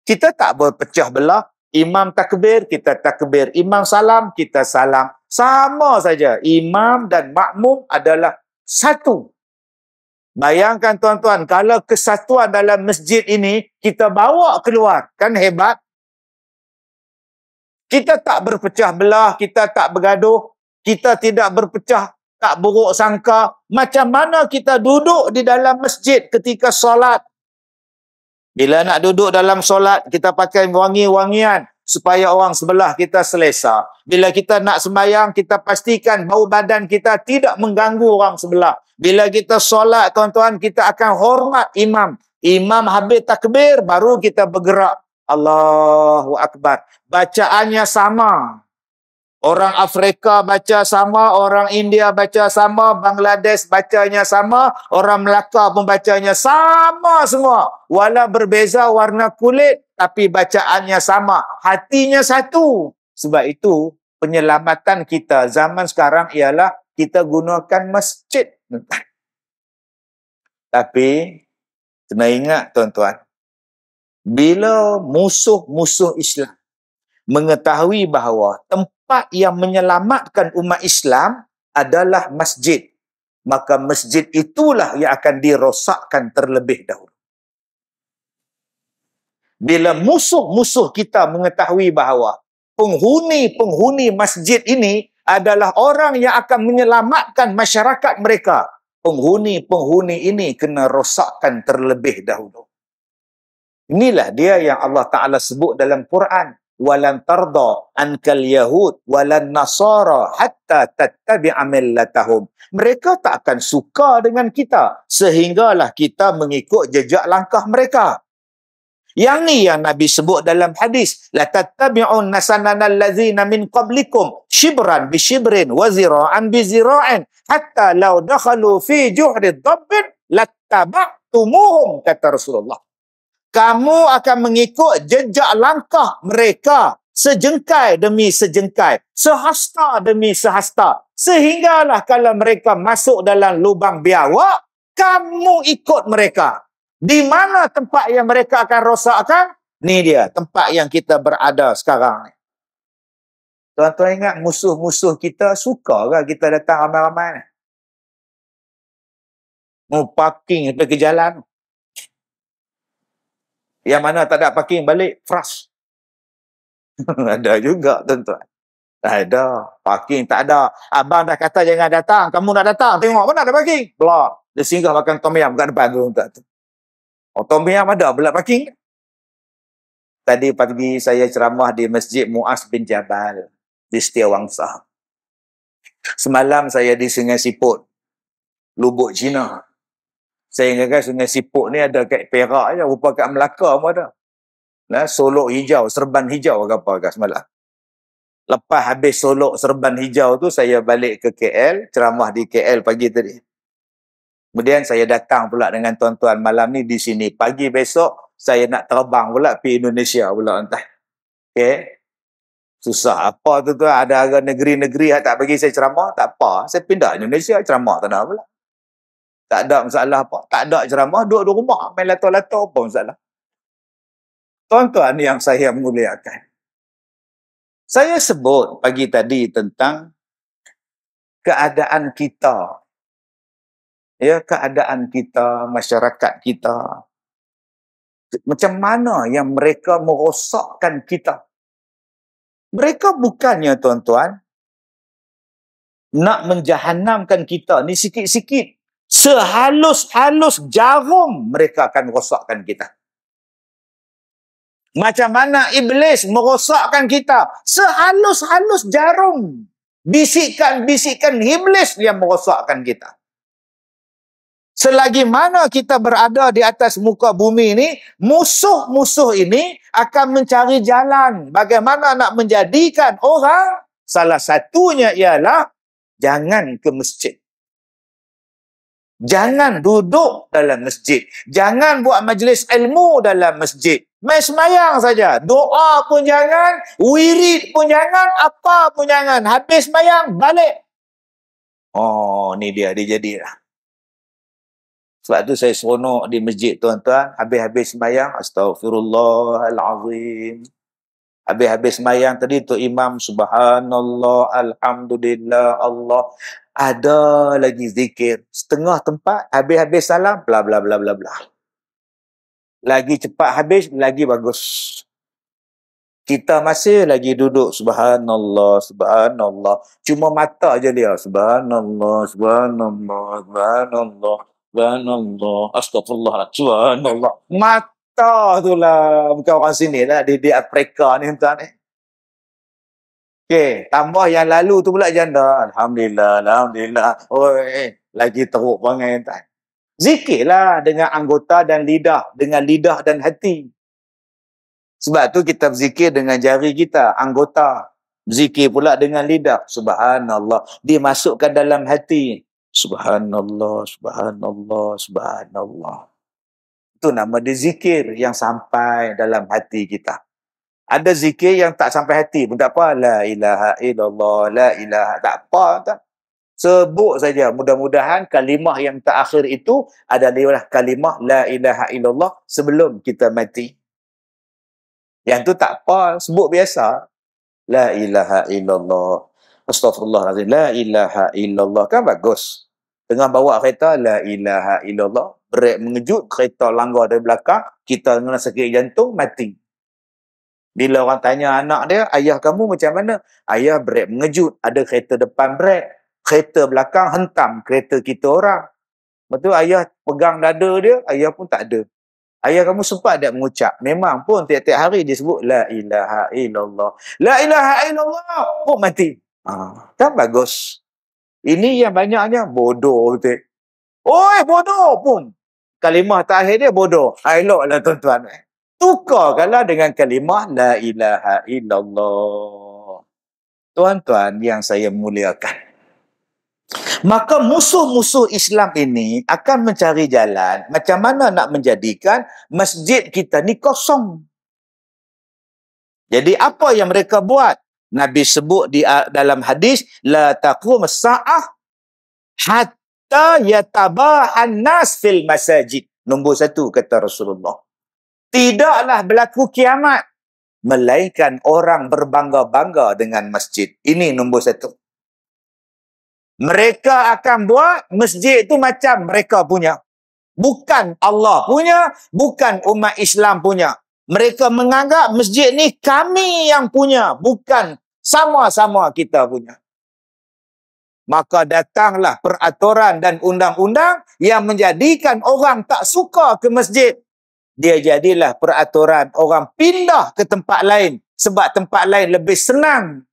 Speaker 1: Kita tak berpecah belah. Imam takbir, kita takbir. Imam salam, kita salam. Sama saja. Imam dan makmum adalah satu. Bayangkan tuan-tuan, kalau kesatuan dalam masjid ini, kita bawa keluar. Kan hebat? Kita tak berpecah belah, kita tak bergaduh. Kita tidak berpecah, tak buruk sangka. Macam mana kita duduk di dalam masjid ketika solat? Bila nak duduk dalam solat, kita pakai wangi-wangian supaya orang sebelah kita selesa. Bila kita nak sembahyang, kita pastikan bau badan kita tidak mengganggu orang sebelah. Bila kita solat, tuan-tuan, kita akan hormat imam. Imam habis takbir, baru kita bergerak. Allahu Akbar. Bacaannya sama. Orang Afrika baca sama, orang India baca sama, Bangladesh bacanya sama, orang Melaka pun bacanya sama semua. Walau berbeza warna kulit, tapi bacaannya sama. Hatinya satu. Sebab itu, penyelamatan kita zaman sekarang ialah kita gunakan masjid. Tapi, kena ingat tuan-tuan, bila musuh-musuh Islam mengetahui bahawa tempat yang menyelamatkan umat Islam adalah masjid, maka masjid itulah yang akan dirosakkan terlebih dahulu. Bila musuh-musuh kita mengetahui bahawa penghuni-penghuni masjid ini adalah orang yang akan menyelamatkan masyarakat mereka. Penghuni-penghuni ini kena rosakkan terlebih dahulu. Inilah dia yang Allah Ta'ala sebut dalam Quran. Walan tarda ankal yahud walan nasara hatta tattabi'a millatahum. Mereka tak akan suka dengan kita sehinggalah kita mengikut jejak langkah mereka. Yang ni yang Nabi sebut dalam hadis. La tattabi'un nasanana allazina min qablikum shibran bi shibrin wa zira'an bi zira'in hatta law dakhalu fi juhri dhabbin lattaba'tumuhum kata Rasulullah. Kamu akan mengikut jejak langkah mereka sejengkai demi sejengkai, sehasta demi sehasta. Sehinggalah kalau mereka masuk dalam lubang biawak, kamu ikut mereka. Di mana tempat yang mereka akan rosakkan? Ni dia, tempat yang kita berada sekarang ni. Tuan-tuan ingat musuh-musuh kita suka ke kita datang ramai-ramai ni? Mau parking ke jalan. Yang mana tak ada parking balik, frust. ada juga tuan-tuan. Tak ada. Parking tak ada. Abang dah kata jangan datang. Kamu nak datang. Tengok mana ada parking. Belum. Dia singgah makan tom yam kat depan tu. Tuan -tuan. Otomiam ada pula parking. Tadi pagi saya ceramah di Masjid Muaz bin Jabal di Setiawangsa. Semalam saya di Sungai Siput, Lubuk Cina. Saya ingatkan Sungai Siput ni ada kat Perak je, rupa kat Melaka pun ada. Nah, solok hijau, serban hijau ke apa kat semalam. Lepas habis solok serban hijau tu, saya balik ke KL, ceramah di KL pagi tadi. Kemudian saya datang pula dengan tuan-tuan malam ni di sini. Pagi besok saya nak terbang pula pergi Indonesia pula entah. Okay. Susah. Apa tu tu ada negeri-negeri yang tak bagi saya ceramah. Tak apa. Saya pindah Indonesia ceramah tak ada pula. Tak ada masalah apa. Tak ada ceramah. Duduk di rumah. Main lato-lato apa masalah. Tuan-tuan yang saya muliakan. Saya sebut pagi tadi tentang keadaan kita ya keadaan kita, masyarakat kita. Macam mana yang mereka merosakkan kita? Mereka bukannya tuan-tuan nak menjahanamkan kita ni sikit-sikit. Sehalus-halus jarum mereka akan merosakkan kita. Macam mana iblis merosakkan kita? Sehalus-halus jarum. Bisikan-bisikan iblis yang merosakkan kita. Selagi mana kita berada di atas muka bumi ini, musuh-musuh ini akan mencari jalan. Bagaimana nak menjadikan orang, salah satunya ialah jangan ke masjid. Jangan duduk dalam masjid. Jangan buat majlis ilmu dalam masjid. Mai semayang saja. Doa pun jangan, wirid pun jangan, apa pun jangan. Habis semayang, balik. Oh, ni dia, dia jadilah. Sebab tu saya seronok di masjid tuan-tuan. Habis-habis semayang. Astaghfirullahalazim. Habis-habis semayang tadi tu imam. Subhanallah. Alhamdulillah. Allah. Ada lagi zikir. Setengah tempat. Habis-habis salam. Bla bla bla bla bla. Lagi cepat habis. Lagi bagus. Kita masih lagi duduk. Subhanallah. Subhanallah. Cuma mata je dia. Subhanallah. Subhanallah. Subhanallah. Subhanallah. Astagfirullah. Subhanallah. Mata tu lah. Bukan orang sini lah. Di, di Afrika ni tuan ni. Okey. Tambah yang lalu tu pula janda. Alhamdulillah. Alhamdulillah. Oh, eh. Lagi teruk banget tuan. Zikirlah dengan anggota dan lidah. Dengan lidah dan hati. Sebab tu kita berzikir dengan jari kita. Anggota. Zikir pula dengan lidah. Subhanallah. Dimasukkan dalam hati. Subhanallah, subhanallah, subhanallah. Itu nama dia zikir yang sampai dalam hati kita. Ada zikir yang tak sampai hati pun tak apa. La ilaha illallah, la ilaha. Tak apa. Tak. Sebut saja. Mudah-mudahan kalimah yang terakhir itu adalah kalimah la ilaha illallah sebelum kita mati. Yang tu tak apa. Sebut biasa. La ilaha illallah. Astaghfirullahaladzim. La ilaha illallah. Kan bagus. Tengah bawa kereta, la ilaha illallah. Brek mengejut, kereta langgar dari belakang. Kita kena sakit jantung, mati. Bila orang tanya anak dia, ayah kamu macam mana? Ayah brek mengejut. Ada kereta depan brek kereta belakang hentam kereta kita orang. Betul ayah pegang dada dia, ayah pun tak ada. Ayah kamu sempat tak mengucap? Memang pun tiap-tiap hari dia sebut La ilaha illallah. La ilaha illallah. Pun mati. Ha, kan bagus. Ini yang banyaknya bodoh. Betul. Oi bodoh pun. Kalimah terakhir dia bodoh. Ha, eloklah tuan-tuan. Tukarkanlah dengan kalimah La ilaha illallah. Tuan-tuan yang saya muliakan. Maka musuh-musuh Islam ini akan mencari jalan macam mana nak menjadikan masjid kita ni kosong. Jadi apa yang mereka buat? Nabi sebut di dalam hadis la taqum sa'ah hatta yatabahan nas fil masajid. Nombor satu kata Rasulullah. Tidaklah berlaku kiamat melainkan orang berbangga-bangga dengan masjid. Ini nombor satu. Mereka akan buat masjid itu macam mereka punya. Bukan Allah punya, bukan umat Islam punya. Mereka menganggap masjid ni kami yang punya, bukan sama-sama kita punya. Maka datanglah peraturan dan undang-undang yang menjadikan orang tak suka ke masjid. Dia jadilah peraturan orang pindah ke tempat lain sebab tempat lain lebih senang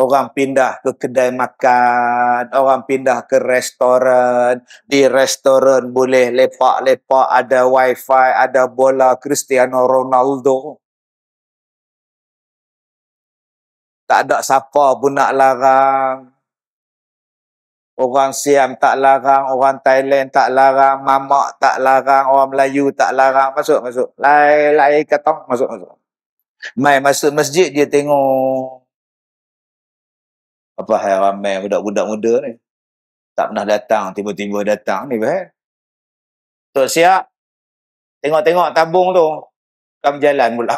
Speaker 1: orang pindah ke kedai makan, orang pindah ke restoran, di restoran boleh lepak-lepak, ada wifi, ada bola Cristiano Ronaldo. Tak ada siapa pun nak larang. Orang Siam tak larang, orang Thailand tak larang, mamak tak larang, orang Melayu tak larang. Masuk, masuk. Lai-lai katong, masuk, masuk. Mai masuk masjid dia tengok apa hal ramai budak-budak muda ni. Tak pernah datang, tiba-tiba datang ni bahaya. Tok siap. Tengok-tengok tabung tu. Kam jalan pula.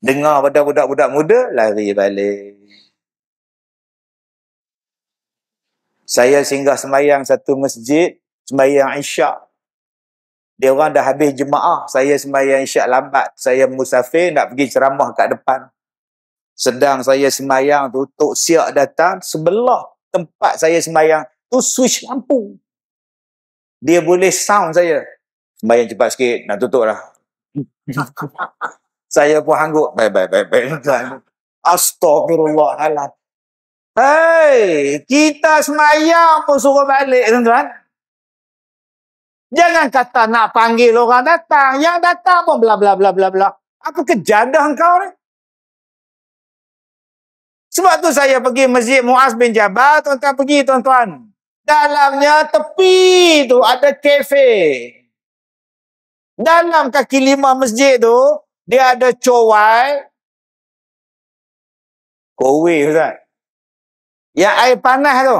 Speaker 1: Dengar pada budak-budak muda, lari balik. Saya singgah semayang satu masjid, semayang isyak. Dia orang dah habis jemaah, saya semayang isyak lambat. Saya musafir nak pergi ceramah kat depan. Sedang saya semayang tu, Tok Siak datang, sebelah tempat saya semayang tu switch lampu. Dia boleh sound saya. Semayang cepat sikit, nak tutup lah. saya pun hangguk. Baik, baik, baik, baik. Astagfirullahaladzim. Hei, kita semayang pun suruh balik, tuan-tuan. Jangan kata nak panggil orang datang. Yang datang pun bla bla bla bla bla. Apa kejadah kau ni? Sebab tu saya pergi Masjid Muaz bin Jabal, tuan-tuan pergi tuan-tuan. Dalamnya tepi tu ada kafe. Dalam kaki lima masjid tu, dia ada cowai. Kowe Ustaz. Yang air panas tu.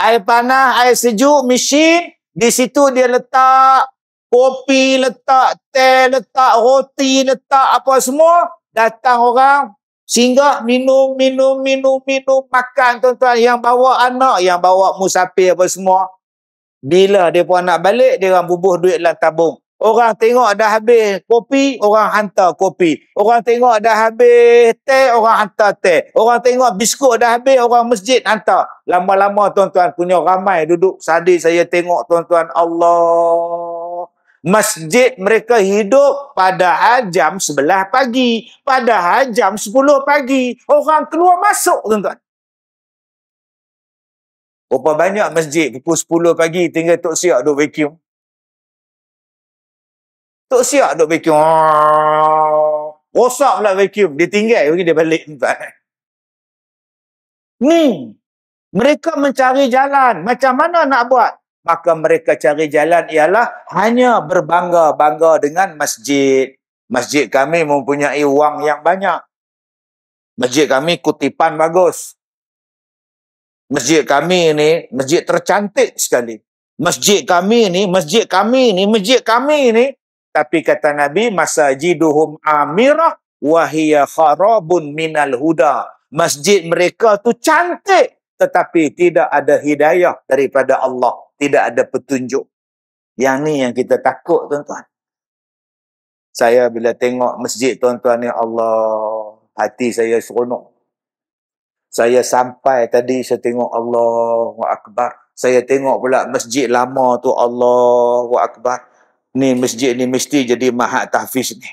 Speaker 1: Air panas, air sejuk, mesin. Di situ dia letak kopi, letak teh, letak roti, letak apa semua. Datang orang, Sehingga minum, minum, minum, minum, makan tuan-tuan. Yang bawa anak, yang bawa musafir apa semua. Bila dia pun nak balik, dia orang bubuh duit dalam tabung. Orang tengok dah habis kopi, orang hantar kopi. Orang tengok dah habis teh, orang hantar teh. Orang tengok biskut dah habis, orang masjid hantar. Lama-lama tuan-tuan punya ramai duduk. Sadi saya tengok tuan-tuan. Allah masjid mereka hidup pada jam 11 pagi. pada jam 10 pagi. Orang keluar masuk, tuan-tuan. Berapa banyak masjid pukul 10 pagi tinggal Tok Siak duk vacuum. Tok Siak duk vacuum. Rosak pula vacuum. Dia tinggal pergi dia balik. Tuan. Ni. Mereka mencari jalan. Macam mana nak buat? maka mereka cari jalan ialah hanya berbangga-bangga dengan masjid. Masjid kami mempunyai wang yang banyak. Masjid kami kutipan bagus. Masjid kami ini masjid tercantik sekali. Masjid kami ini, masjid kami ini, masjid kami ini. Tapi kata Nabi, masajiduhum amirah wahiyya kharabun minal huda. Masjid mereka tu cantik. Tetapi tidak ada hidayah daripada Allah. Tidak ada petunjuk. Yang ni yang kita takut tuan-tuan. Saya bila tengok masjid tuan-tuan ni Allah hati saya seronok. Saya sampai tadi saya tengok Allah Akbar. Saya tengok pula masjid lama tu Allah Akbar. Ni masjid ni mesti jadi mahat tahfiz ni.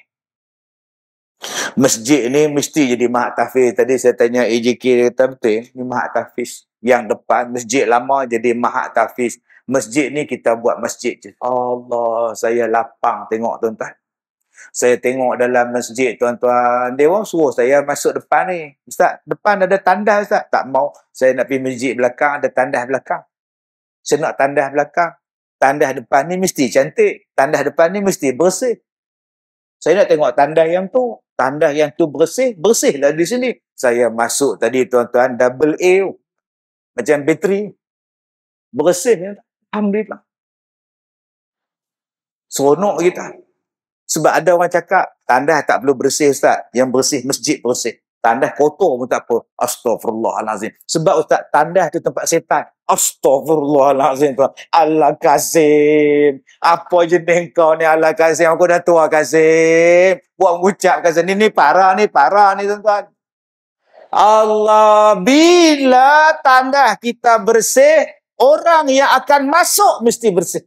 Speaker 1: Masjid ni mesti jadi mahat tahfiz. Tadi saya tanya AJK dia kata betul. Ni mahat tahfiz. Yang depan masjid lama jadi mahat tahfiz. Masjid ni kita buat masjid je. Allah saya lapang tengok tuan-tuan. Saya tengok dalam masjid tuan-tuan. Dia orang suruh saya masuk depan ni. Ustaz, depan ada tandas Ustaz. Tak mau. Saya nak pergi masjid belakang, ada tandas belakang. Saya nak tandas belakang. Tandas depan ni mesti cantik. Tandas depan ni mesti bersih. Saya nak tengok tandas yang tu. Tandas yang tu bersih, bersihlah di sini. Saya masuk tadi tuan-tuan, double A. Macam bateri. Bersih. Ya. Alhamdulillah. Seronok kita. Sebab ada orang cakap, tandas tak perlu bersih Ustaz. Yang bersih, masjid bersih. Tandas kotor pun tak apa. Astaghfirullahalazim. Sebab Ustaz, tandas tu tempat setan. Astaghfirullahalazim. Allah Kasim. Apa jenis kau ni Allah Kasim? Aku dah tua Kasim. Buat mengucap Kasim. Ni, ni parah ni, parah ni tuan-tuan. Allah, bila tandas kita bersih, orang yang akan masuk mesti bersih.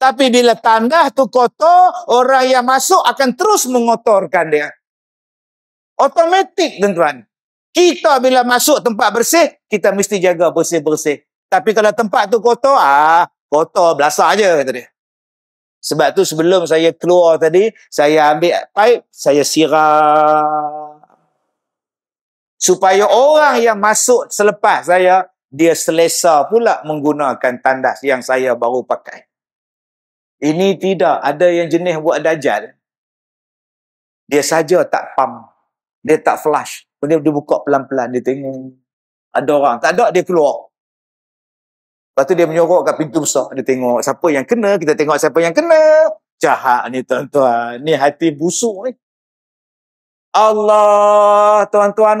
Speaker 1: Tapi bila tandah tu kotor, orang yang masuk akan terus mengotorkan dia. Otomatik tuan-tuan. Kita bila masuk tempat bersih, kita mesti jaga bersih-bersih. Tapi kalau tempat tu kotor, ah, kotor belasah aja kata dia. Sebab tu sebelum saya keluar tadi, saya ambil pipe, saya siram. Supaya orang yang masuk selepas saya, dia selesa pula menggunakan tandas yang saya baru pakai. Ini tidak. Ada yang jenis buat dajal. Dia saja tak pump. Dia tak flash. Dia, dia buka pelan-pelan. Dia tengok. Ada orang. Tak ada, dia keluar. Lepas tu dia menyorok kat pintu besar. Dia tengok siapa yang kena. Kita tengok siapa yang kena. Jahat ni tuan-tuan. Ni hati busuk ni. Allah tuan-tuan.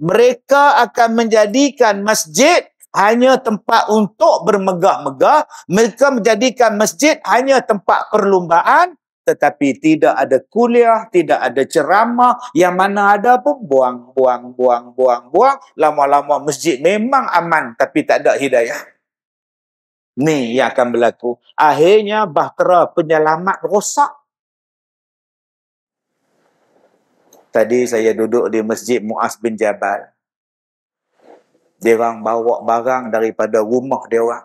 Speaker 1: Mereka akan menjadikan masjid hanya tempat untuk bermegah-megah. Mereka menjadikan masjid hanya tempat perlumbaan. Tetapi tidak ada kuliah, tidak ada ceramah. Yang mana ada pun buang, buang, buang, buang, buang. Lama-lama masjid memang aman tapi tak ada hidayah. Ni yang akan berlaku. Akhirnya bahtera penyelamat rosak. Tadi saya duduk di masjid Muaz bin Jabal dia orang bawa barang daripada rumah dia orang.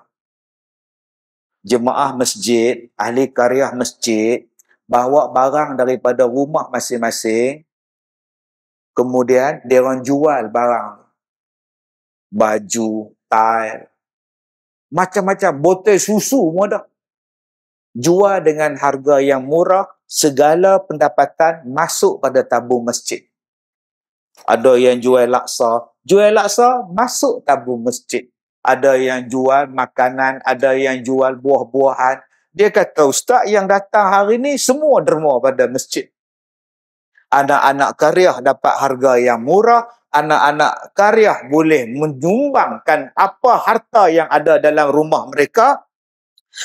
Speaker 1: Jemaah masjid, ahli karyah masjid, bawa barang daripada rumah masing-masing. Kemudian dia orang jual barang. Baju, tile, macam-macam botol susu pun ada. Jual dengan harga yang murah, segala pendapatan masuk pada tabung masjid. Ada yang jual laksa, Jual laksa, masuk tabung masjid. Ada yang jual makanan, ada yang jual buah-buahan. Dia kata, Ustaz yang datang hari ni semua derma pada masjid. Anak-anak karyah dapat harga yang murah. Anak-anak karyah boleh menyumbangkan apa harta yang ada dalam rumah mereka.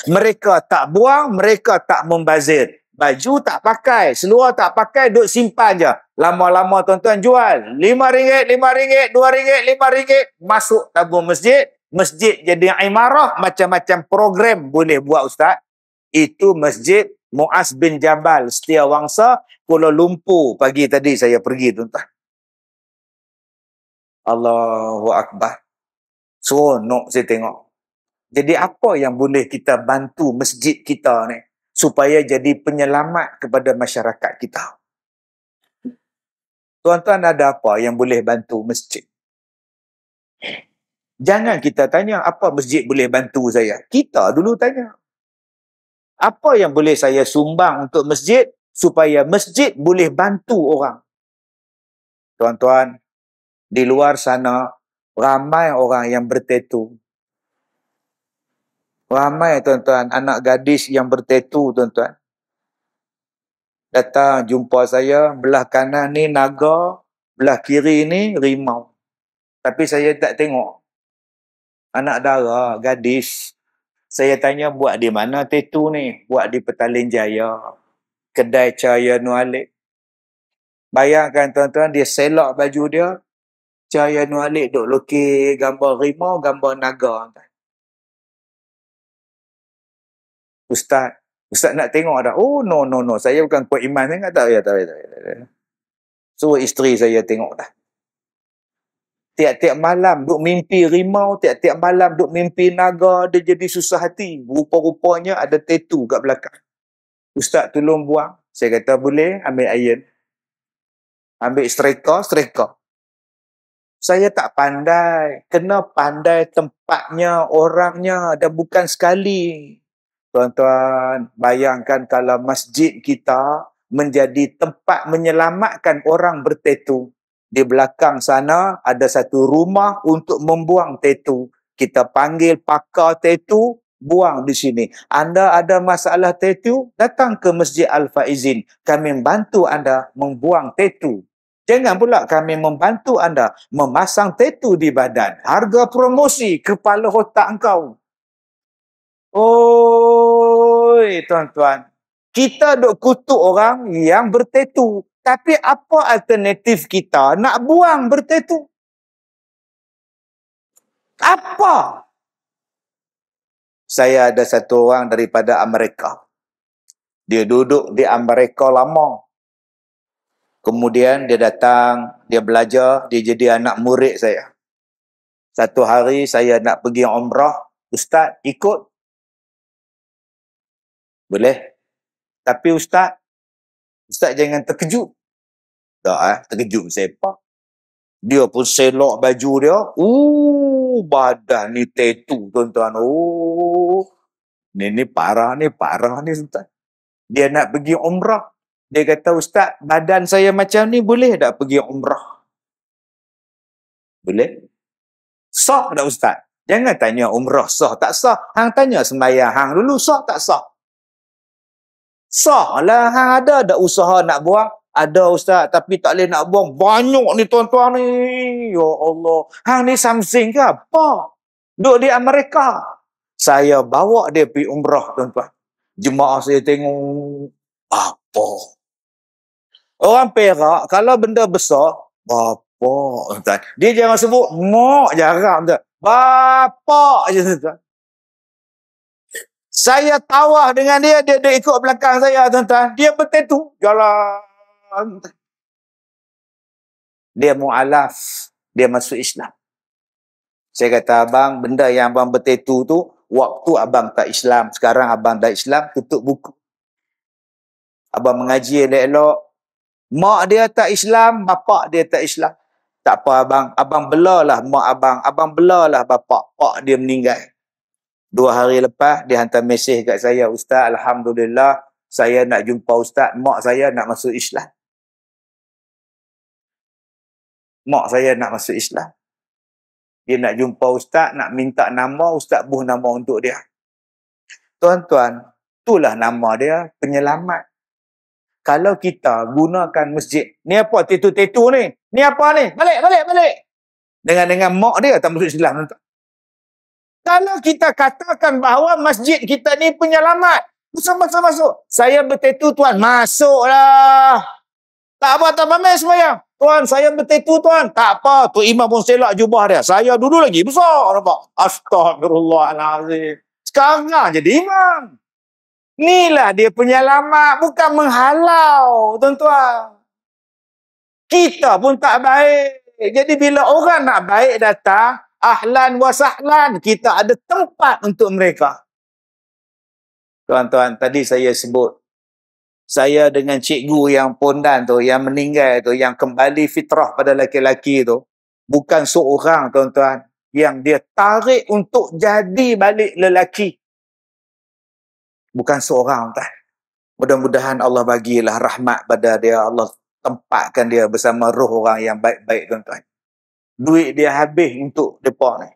Speaker 1: Mereka tak buang, mereka tak membazir. Baju tak pakai, seluar tak pakai, duk simpan je. Lama-lama tuan-tuan jual. RM5, RM5, RM2, RM5. Masuk tabung masjid. Masjid jadi imarah. Macam-macam program boleh buat ustaz. Itu masjid Muaz bin Jabal. Setia wangsa. Kuala Lumpur. Pagi tadi saya pergi tuan-tuan. Allahu Akbar. Seronok saya tengok. Jadi apa yang boleh kita bantu masjid kita ni? Supaya jadi penyelamat kepada masyarakat kita. Tuan-tuan ada apa yang boleh bantu masjid? Jangan kita tanya apa masjid boleh bantu saya. Kita dulu tanya. Apa yang boleh saya sumbang untuk masjid supaya masjid boleh bantu orang? Tuan-tuan, di luar sana ramai orang yang bertetu. Ramai tuan-tuan anak gadis yang bertetu tuan-tuan. Datang jumpa saya belah kanan ni naga, belah kiri ni rimau. Tapi saya tak tengok. Anak dara, gadis. Saya tanya buat di mana tetu ni? Buat di Petalin Jaya. Kedai Cahaya Nualik. Bayangkan tuan-tuan, dia selak baju dia. Cahaya Nualik duk lukis gambar rimau, gambar naga. Ustaz, Ustaz nak tengok dah. Oh, no, no, no. Saya bukan kuat iman. Saya tak, ya, tak, tak, tak, tak. So, isteri saya tengok dah. Tiap-tiap malam duk mimpi rimau, tiap-tiap malam duk mimpi naga, dia jadi susah hati. Rupa-rupanya ada tetu kat belakang. Ustaz tolong buang. Saya kata boleh, ambil iron. Ambil striker, striker. Saya tak pandai. Kena pandai tempatnya, orangnya dan bukan sekali. Tuan-tuan, bayangkan kalau masjid kita menjadi tempat menyelamatkan orang bertetu. Di belakang sana ada satu rumah untuk membuang tetu. Kita panggil pakar tetu, buang di sini. Anda ada masalah tetu, datang ke Masjid Al-Faizin. Kami membantu anda membuang tetu. Jangan pula kami membantu anda memasang tetu di badan. Harga promosi kepala otak engkau. Oi, tuan-tuan. Kita duk kutuk orang yang bertetu. Tapi apa alternatif kita nak buang bertetu? Apa? Saya ada satu orang daripada Amerika. Dia duduk di Amerika lama. Kemudian dia datang, dia belajar, dia jadi anak murid saya. Satu hari saya nak pergi umrah, ustaz ikut. Boleh? Tapi ustaz, ustaz jangan terkejut. Tak eh, terkejut siapa? Dia pun selok baju dia. Uh, badan ni tetu tuan-tuan. Oh, ni ni parah ni, parah ni ustaz. Dia nak pergi umrah. Dia kata, Ustaz, badan saya macam ni boleh tak pergi umrah? Boleh? Sah tak Ustaz? Jangan tanya umrah sah tak sah. Hang tanya sembahyang hang dulu sah tak sah? Sah lah hang ada ada usaha nak buang. Ada Ustaz tapi tak boleh nak buang. Banyak ni tuan-tuan ni. Ya Allah. Hang ni something ke apa? Duduk di Amerika. Saya bawa dia pergi umrah tuan-tuan. Jemaah saya tengok. Apa? Orang Perak, kalau benda besar, Bapak. Tuan. Dia jangan sebut, Mok jarang. Tuan. Bapak. Tuan. Saya tawah dengan dia, dia, dia ikut belakang saya. Tuan-tuan. Dia bertetu. Jalan. Dia mu'alaf. Dia masuk Islam. Saya kata, abang, benda yang abang bertetu tu, waktu abang tak Islam. Sekarang abang dah Islam, tutup buku. Abang mengaji elok-elok, Mak dia tak Islam, bapak dia tak Islam. Tak apa abang, abang belalah mak abang, abang belalah bapak, pak dia meninggal. Dua hari lepas, dia hantar mesej kat saya, Ustaz, Alhamdulillah, saya nak jumpa Ustaz, mak saya nak masuk Islam. Mak saya nak masuk Islam. Dia nak jumpa Ustaz, nak minta nama, Ustaz buh nama untuk dia. Tuan-tuan, itulah nama dia, penyelamat kalau kita gunakan masjid. Ni apa tetu-tetu ni? Ni apa ni? Balik, balik, balik. Dengan dengan mak dia tak masuk Islam. Kalau kita katakan bahawa masjid kita ni penyelamat. Masuk-masuk masuk. Saya bertetu tuan. Masuklah. Tak apa, tak apa, semayang. Tuan, saya bertetu tuan. Tak apa. Tu imam pun selak jubah dia. Saya dulu lagi besar. Nampak? Astagfirullahaladzim. Sekarang jadi imam. Inilah dia penyelamat, bukan menghalau, tuan-tuan. Kita pun tak baik. Jadi bila orang nak baik datang, ahlan wa sahlan, kita ada tempat untuk mereka. Tuan-tuan, tadi saya sebut, saya dengan cikgu yang pondan tu, yang meninggal tu, yang kembali fitrah pada laki-laki tu, bukan seorang, tuan-tuan, yang dia tarik untuk jadi balik lelaki. Bukan seorang tak. Mudah-mudahan Allah bagilah rahmat pada dia. Allah tempatkan dia bersama roh orang yang baik-baik tuan-tuan. Duit dia habis untuk mereka ni.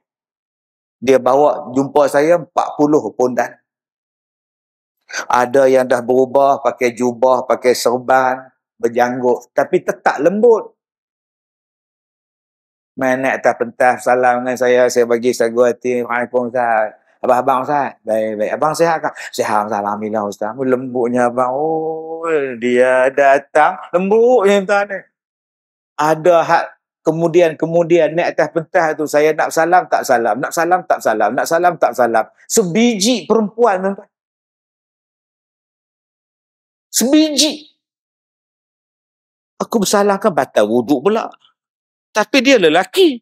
Speaker 1: Dia bawa jumpa saya 40 pondan. Ada yang dah berubah pakai jubah, pakai serban, berjanggut. Tapi tetap lembut. Main naik atas pentas, salam dengan saya, saya bagi sagu hati. Waalaikumsalam. Ustaz. Abang-abang Ustaz. Baik-baik. Abang sihat kan? Sihat Ustaz. Alhamdulillah Ustaz. Lembutnya abang. Oh, dia datang. Lembutnya Ustaz ni. Ada hak kemudian-kemudian naik atas pentas tu. Saya nak salam tak salam. Nak salam tak salam. Nak salam tak salam. Sebiji perempuan tuan Sebiji. Aku bersalahkan batal wuduk pula. Tapi dia lelaki.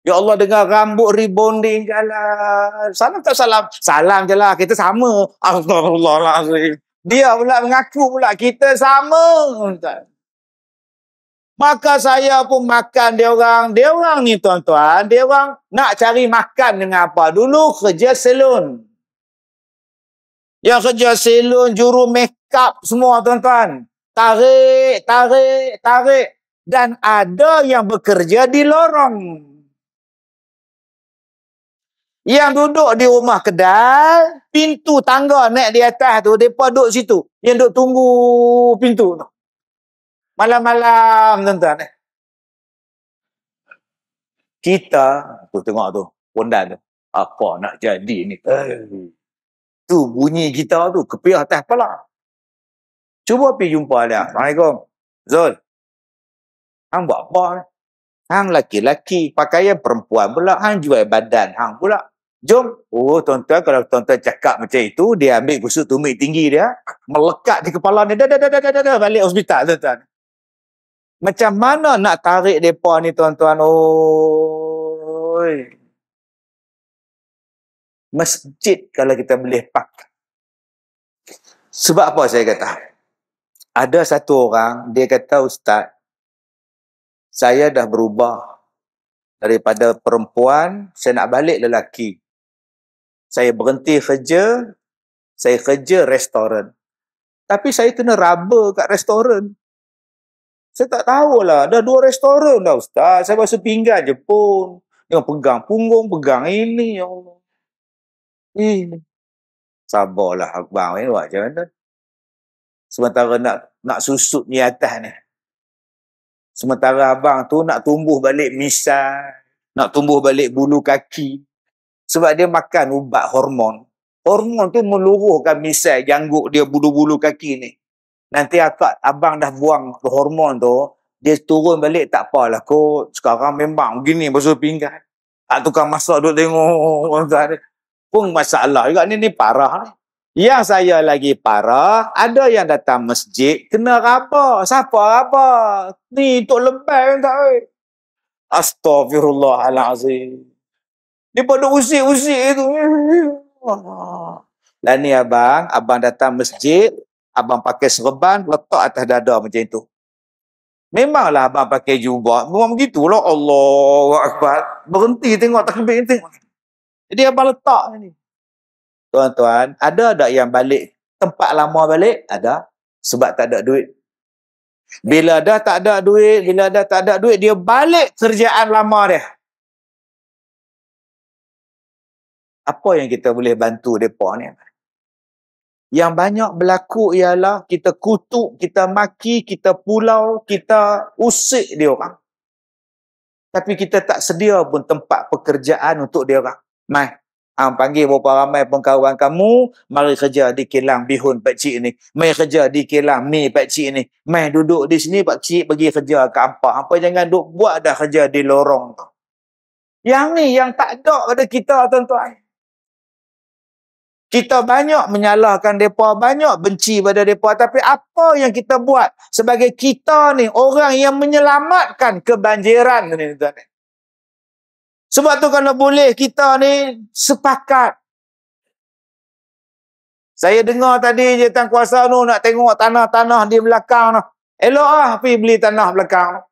Speaker 1: Ya Allah dengar rambut rebonding jalan. Salam tak salam? Salam je lah. Kita sama. Astagfirullahaladzim. Dia pula mengaku pula. Kita sama. Maka saya pun makan dia orang. Dia orang ni tuan-tuan. Dia orang nak cari makan dengan apa? Dulu kerja salon. Yang kerja salon, juru make up semua tuan-tuan. Tarik, tarik, tarik. Dan ada yang bekerja di lorong. Yang duduk di rumah kedai, pintu tangga naik di atas tu, mereka duduk situ. Yang duduk tunggu pintu tu. Malam-malam, tuan-tuan. Eh. Kita, tu tengok tu, pondan tu. Apa nak jadi ni? Eh. Tu bunyi kita tu, kepiah atas kepala. Cuba pergi jumpa dia. Assalamualaikum. Zul. Hang buat apa ni? Hang laki-laki, pakaian perempuan pula. Hang jual badan hang pula. Jom. Oh, tuan-tuan, kalau tuan-tuan cakap macam itu, dia ambil busuk tumit tinggi dia, melekat di kepala dah, dah, dah, dah, dah, dah, dah, balik hospital, tuan-tuan. Macam mana nak tarik mereka ni, tuan-tuan? Oh, Masjid kalau kita boleh pak. Sebab apa saya kata? Ada satu orang, dia kata, Ustaz, saya dah berubah daripada perempuan, saya nak balik lelaki saya berhenti kerja, saya kerja restoran. Tapi saya kena raba kat restoran. Saya tak tahulah, dah dua restoran dah Ustaz. Saya basuh pinggan je pun. Yang pegang punggung, pegang ini. Ya Allah. Ini. Sabarlah abang ni macam mana. Sementara nak nak susut ni atas ni. Sementara abang tu nak tumbuh balik misal. Nak tumbuh balik bulu kaki. Sebab dia makan ubat hormon. Hormon tu meluruhkan misai janggut dia bulu-bulu kaki ni. Nanti akak abang dah buang hormon tu, dia turun balik tak apalah kot. Sekarang memang begini basuh pinggan. Tak tukar masak duduk tengok. Pun masalah juga ni, ni parah. Yang saya lagi parah, ada yang datang masjid, kena raba. Siapa raba? Ni untuk lebay tak? Astaghfirullahalazim. Dia pada usik-usik itu. Dan ni abang, abang datang masjid, abang pakai serban, letak atas dada macam itu. Memanglah abang pakai jubah. Memang begitulah. Allah Akbar. Berhenti tengok takbir tengok. Jadi abang letak ni. Tuan-tuan, ada tak yang balik tempat lama balik? Ada. Sebab tak ada duit. Bila dah tak ada duit, bila dah tak ada duit, dia balik kerjaan lama dia. apa yang kita boleh bantu mereka ni? Yang banyak berlaku ialah kita kutuk, kita maki, kita pulau, kita usik dia orang. Tapi kita tak sedia pun tempat pekerjaan untuk dia orang. Mai, hang panggil beberapa ramai pengkawan kamu, mari kerja di kilang bihun pak cik ni. Mai kerja di kilang mi pak cik ni. Mai duduk di sini pak cik pergi kerja ke apa. Apa jangan duk buat dah kerja di lorong tu. Yang ni yang tak ada pada kita tuan-tuan. Kita banyak menyalahkan mereka, banyak benci pada mereka. Tapi apa yang kita buat sebagai kita ni, orang yang menyelamatkan kebanjiran ni. Sebab tu kalau boleh kita ni sepakat. Saya dengar tadi je Tuan Kuasa tu nak tengok tanah-tanah di belakang tu. Elok lah pergi beli tanah belakang tu.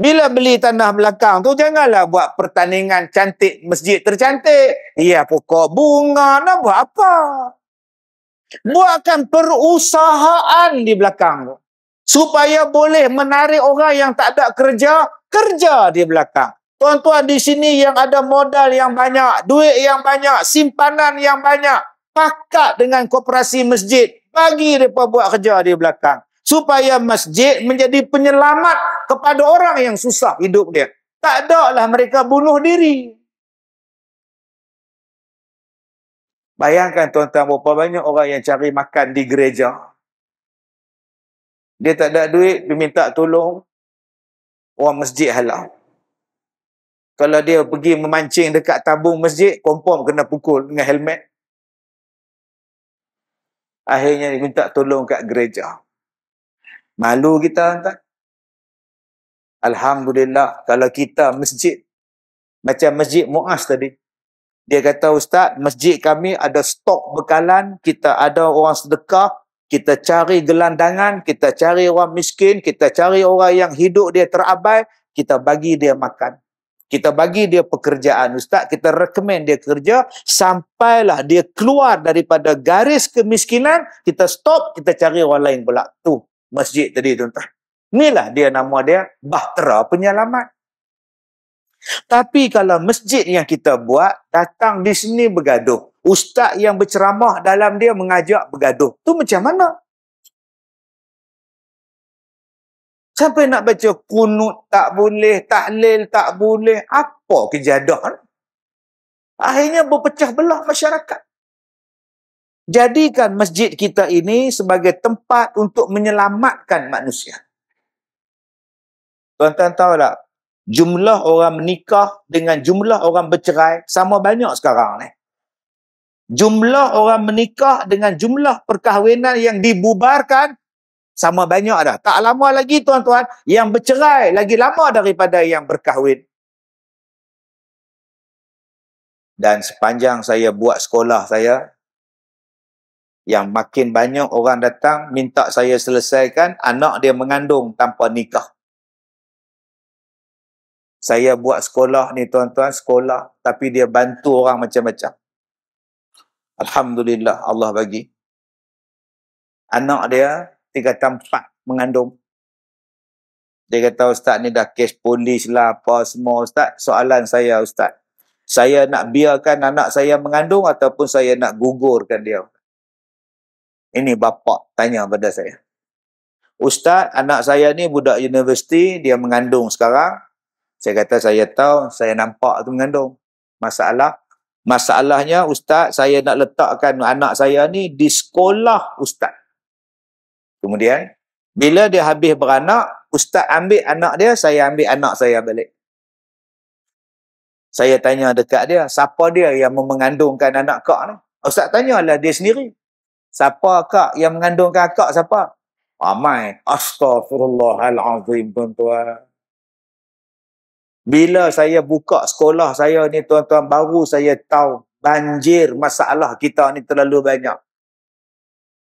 Speaker 1: Bila beli tanah belakang tu, janganlah buat pertandingan cantik masjid tercantik. Ya, pokok bunga, nak buat apa? Buatkan perusahaan di belakang. Supaya boleh menarik orang yang tak ada kerja, kerja di belakang. Tuan-tuan di sini yang ada modal yang banyak, duit yang banyak, simpanan yang banyak, pakat dengan koperasi masjid, bagi mereka buat kerja di belakang. Supaya masjid menjadi penyelamat kepada orang yang susah hidup dia. Tak ada lah mereka bunuh diri. Bayangkan tuan-tuan berapa banyak orang yang cari makan di gereja. Dia tak ada duit, dia minta tolong. Orang masjid halau. Kalau dia pergi memancing dekat tabung masjid, confirm kena pukul dengan helmet. Akhirnya dia minta tolong kat gereja. Malu kita tak? Alhamdulillah kalau kita masjid macam masjid Muaz tadi. Dia kata ustaz, masjid kami ada stok bekalan, kita ada orang sedekah, kita cari gelandangan, kita cari orang miskin, kita cari orang yang hidup dia terabai, kita bagi dia makan. Kita bagi dia pekerjaan ustaz, kita rekomen dia kerja sampailah dia keluar daripada garis kemiskinan, kita stop, kita cari orang lain pula. Tu masjid tadi tuan-tuan. Inilah dia nama dia Bahtera Penyelamat. Tapi kalau masjid yang kita buat datang di sini bergaduh, ustaz yang berceramah dalam dia mengajak bergaduh. Tu macam mana? Sampai nak baca kunut tak boleh, tahlil tak boleh. Apa kejadian? Akhirnya berpecah belah masyarakat. Jadikan masjid kita ini sebagai tempat untuk menyelamatkan manusia. Tuan-tuan tahu tak? Jumlah orang menikah dengan jumlah orang bercerai sama banyak sekarang ni. Jumlah orang menikah dengan jumlah perkahwinan yang dibubarkan sama banyak dah. Tak lama lagi tuan-tuan, yang bercerai lagi lama daripada yang berkahwin. Dan sepanjang saya buat sekolah saya, yang makin banyak orang datang minta saya selesaikan anak dia mengandung tanpa nikah. Saya buat sekolah ni tuan-tuan, sekolah. Tapi dia bantu orang macam-macam. Alhamdulillah Allah bagi. Anak dia tiga tempat mengandung. Dia kata, Ustaz ni dah kes polis lah, apa semua. Ustaz, soalan saya, Ustaz. Saya nak biarkan anak saya mengandung ataupun saya nak gugurkan dia? Ini bapa tanya pada saya. Ustaz, anak saya ni budak universiti, dia mengandung sekarang. Saya kata, saya tahu, saya nampak tu mengandung. Masalah, masalahnya Ustaz, saya nak letakkan anak saya ni di sekolah Ustaz. Kemudian, bila dia habis beranak, ustaz ambil anak dia, saya ambil anak saya balik. Saya tanya dekat dia, siapa dia yang mengandungkan anak kak ni? Ustaz tanyalah dia sendiri. Siapa kak yang mengandungkan kak siapa? Ramai. Astaghfirullahalazim tuan-tuan. Bila saya buka sekolah saya ni tuan-tuan baru saya tahu banjir masalah kita ni terlalu banyak.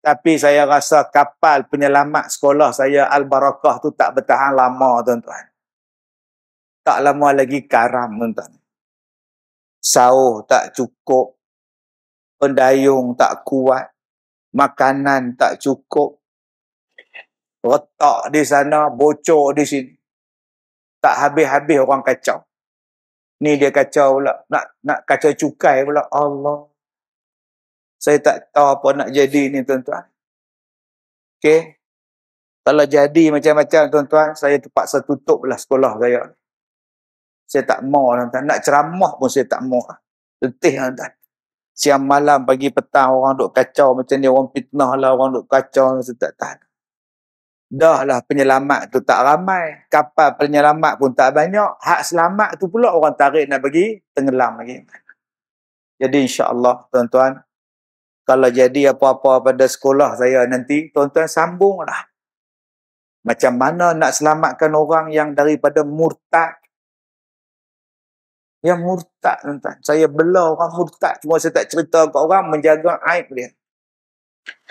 Speaker 1: Tapi saya rasa kapal penyelamat sekolah saya Al-Barakah tu tak bertahan lama tuan-tuan. Tak lama lagi karam tuan-tuan. Sauh tak cukup. Pendayung tak kuat. Makanan tak cukup. Retak di sana, bocor di sini. Tak habis-habis orang kacau. Ni dia kacau pula. Nak, nak kacau cukai pula. Allah. Saya tak tahu apa nak jadi ni tuan-tuan. Okey. Kalau jadi macam-macam tuan-tuan, saya terpaksa tutuplah sekolah saya. Saya tak mau tuan-tuan. Nak ceramah pun saya tak mau. Letih tuan-tuan. Siang malam, pagi petang orang duk kacau macam ni. Orang fitnah lah, orang duk kacau. Saya tak tahan. Dah lah penyelamat tu tak ramai. Kapal penyelamat pun tak banyak. Hak selamat tu pula orang tarik nak bagi tenggelam lagi. Jadi insya-Allah tuan-tuan, kalau jadi apa-apa pada sekolah saya nanti, tuan-tuan sambunglah. Macam mana nak selamatkan orang yang daripada murtad. Yang murtad, tuan-tuan. Saya bela orang murtad. Cuma saya tak cerita ke orang menjaga aib dia.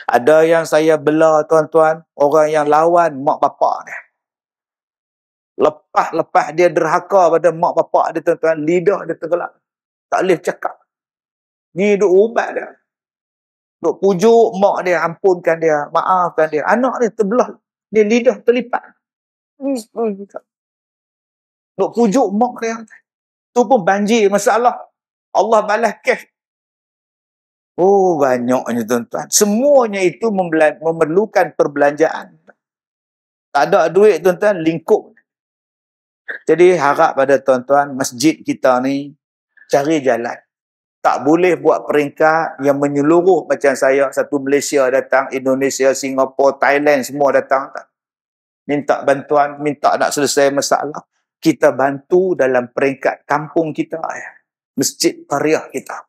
Speaker 1: Ada yang saya bela, tuan-tuan. Orang yang lawan mak bapak dia. Lepas-lepas dia derhaka pada mak bapak dia, tuan-tuan. Lidah dia tergelak. Tak boleh cakap. Ni duk ubat dia. Duk pujuk mak dia, ampunkan dia, maafkan dia. Anak dia terbelah. Dia lidah terlipat. Duk pujuk mak dia. Tu pun banjir masalah. Allah balas cash. Oh banyaknya tuan-tuan. Semuanya itu memerlukan perbelanjaan. Tak ada duit tuan-tuan, lingkup. Jadi harap pada tuan-tuan, masjid kita ni cari jalan tak boleh buat peringkat yang menyeluruh macam saya satu Malaysia datang Indonesia Singapura Thailand semua datang minta bantuan minta nak selesai masalah kita bantu dalam peringkat kampung kita ya. masjid tariah kita.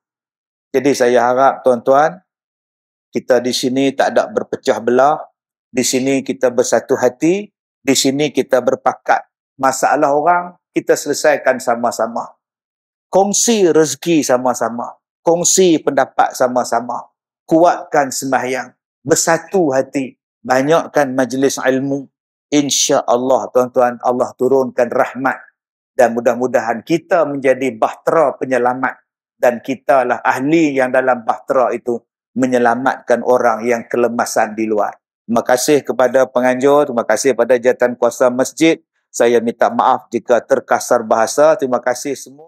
Speaker 1: Jadi saya harap tuan-tuan kita di sini tak ada berpecah belah. Di sini kita bersatu hati. Di sini kita berpakat. Masalah orang kita selesaikan sama-sama. Kongsi rezeki sama-sama, kongsi pendapat sama-sama, kuatkan sembahyang, bersatu hati, banyakkan majlis ilmu. Insya-Allah tuan-tuan Allah turunkan rahmat dan mudah-mudahan kita menjadi bahtera penyelamat dan kita lah ahli yang dalam bahtera itu menyelamatkan orang yang kelemasan di luar. Terima kasih kepada penganjur, terima kasih kepada jatan kuasa masjid. Saya minta maaf jika terkasar bahasa. Terima kasih semua.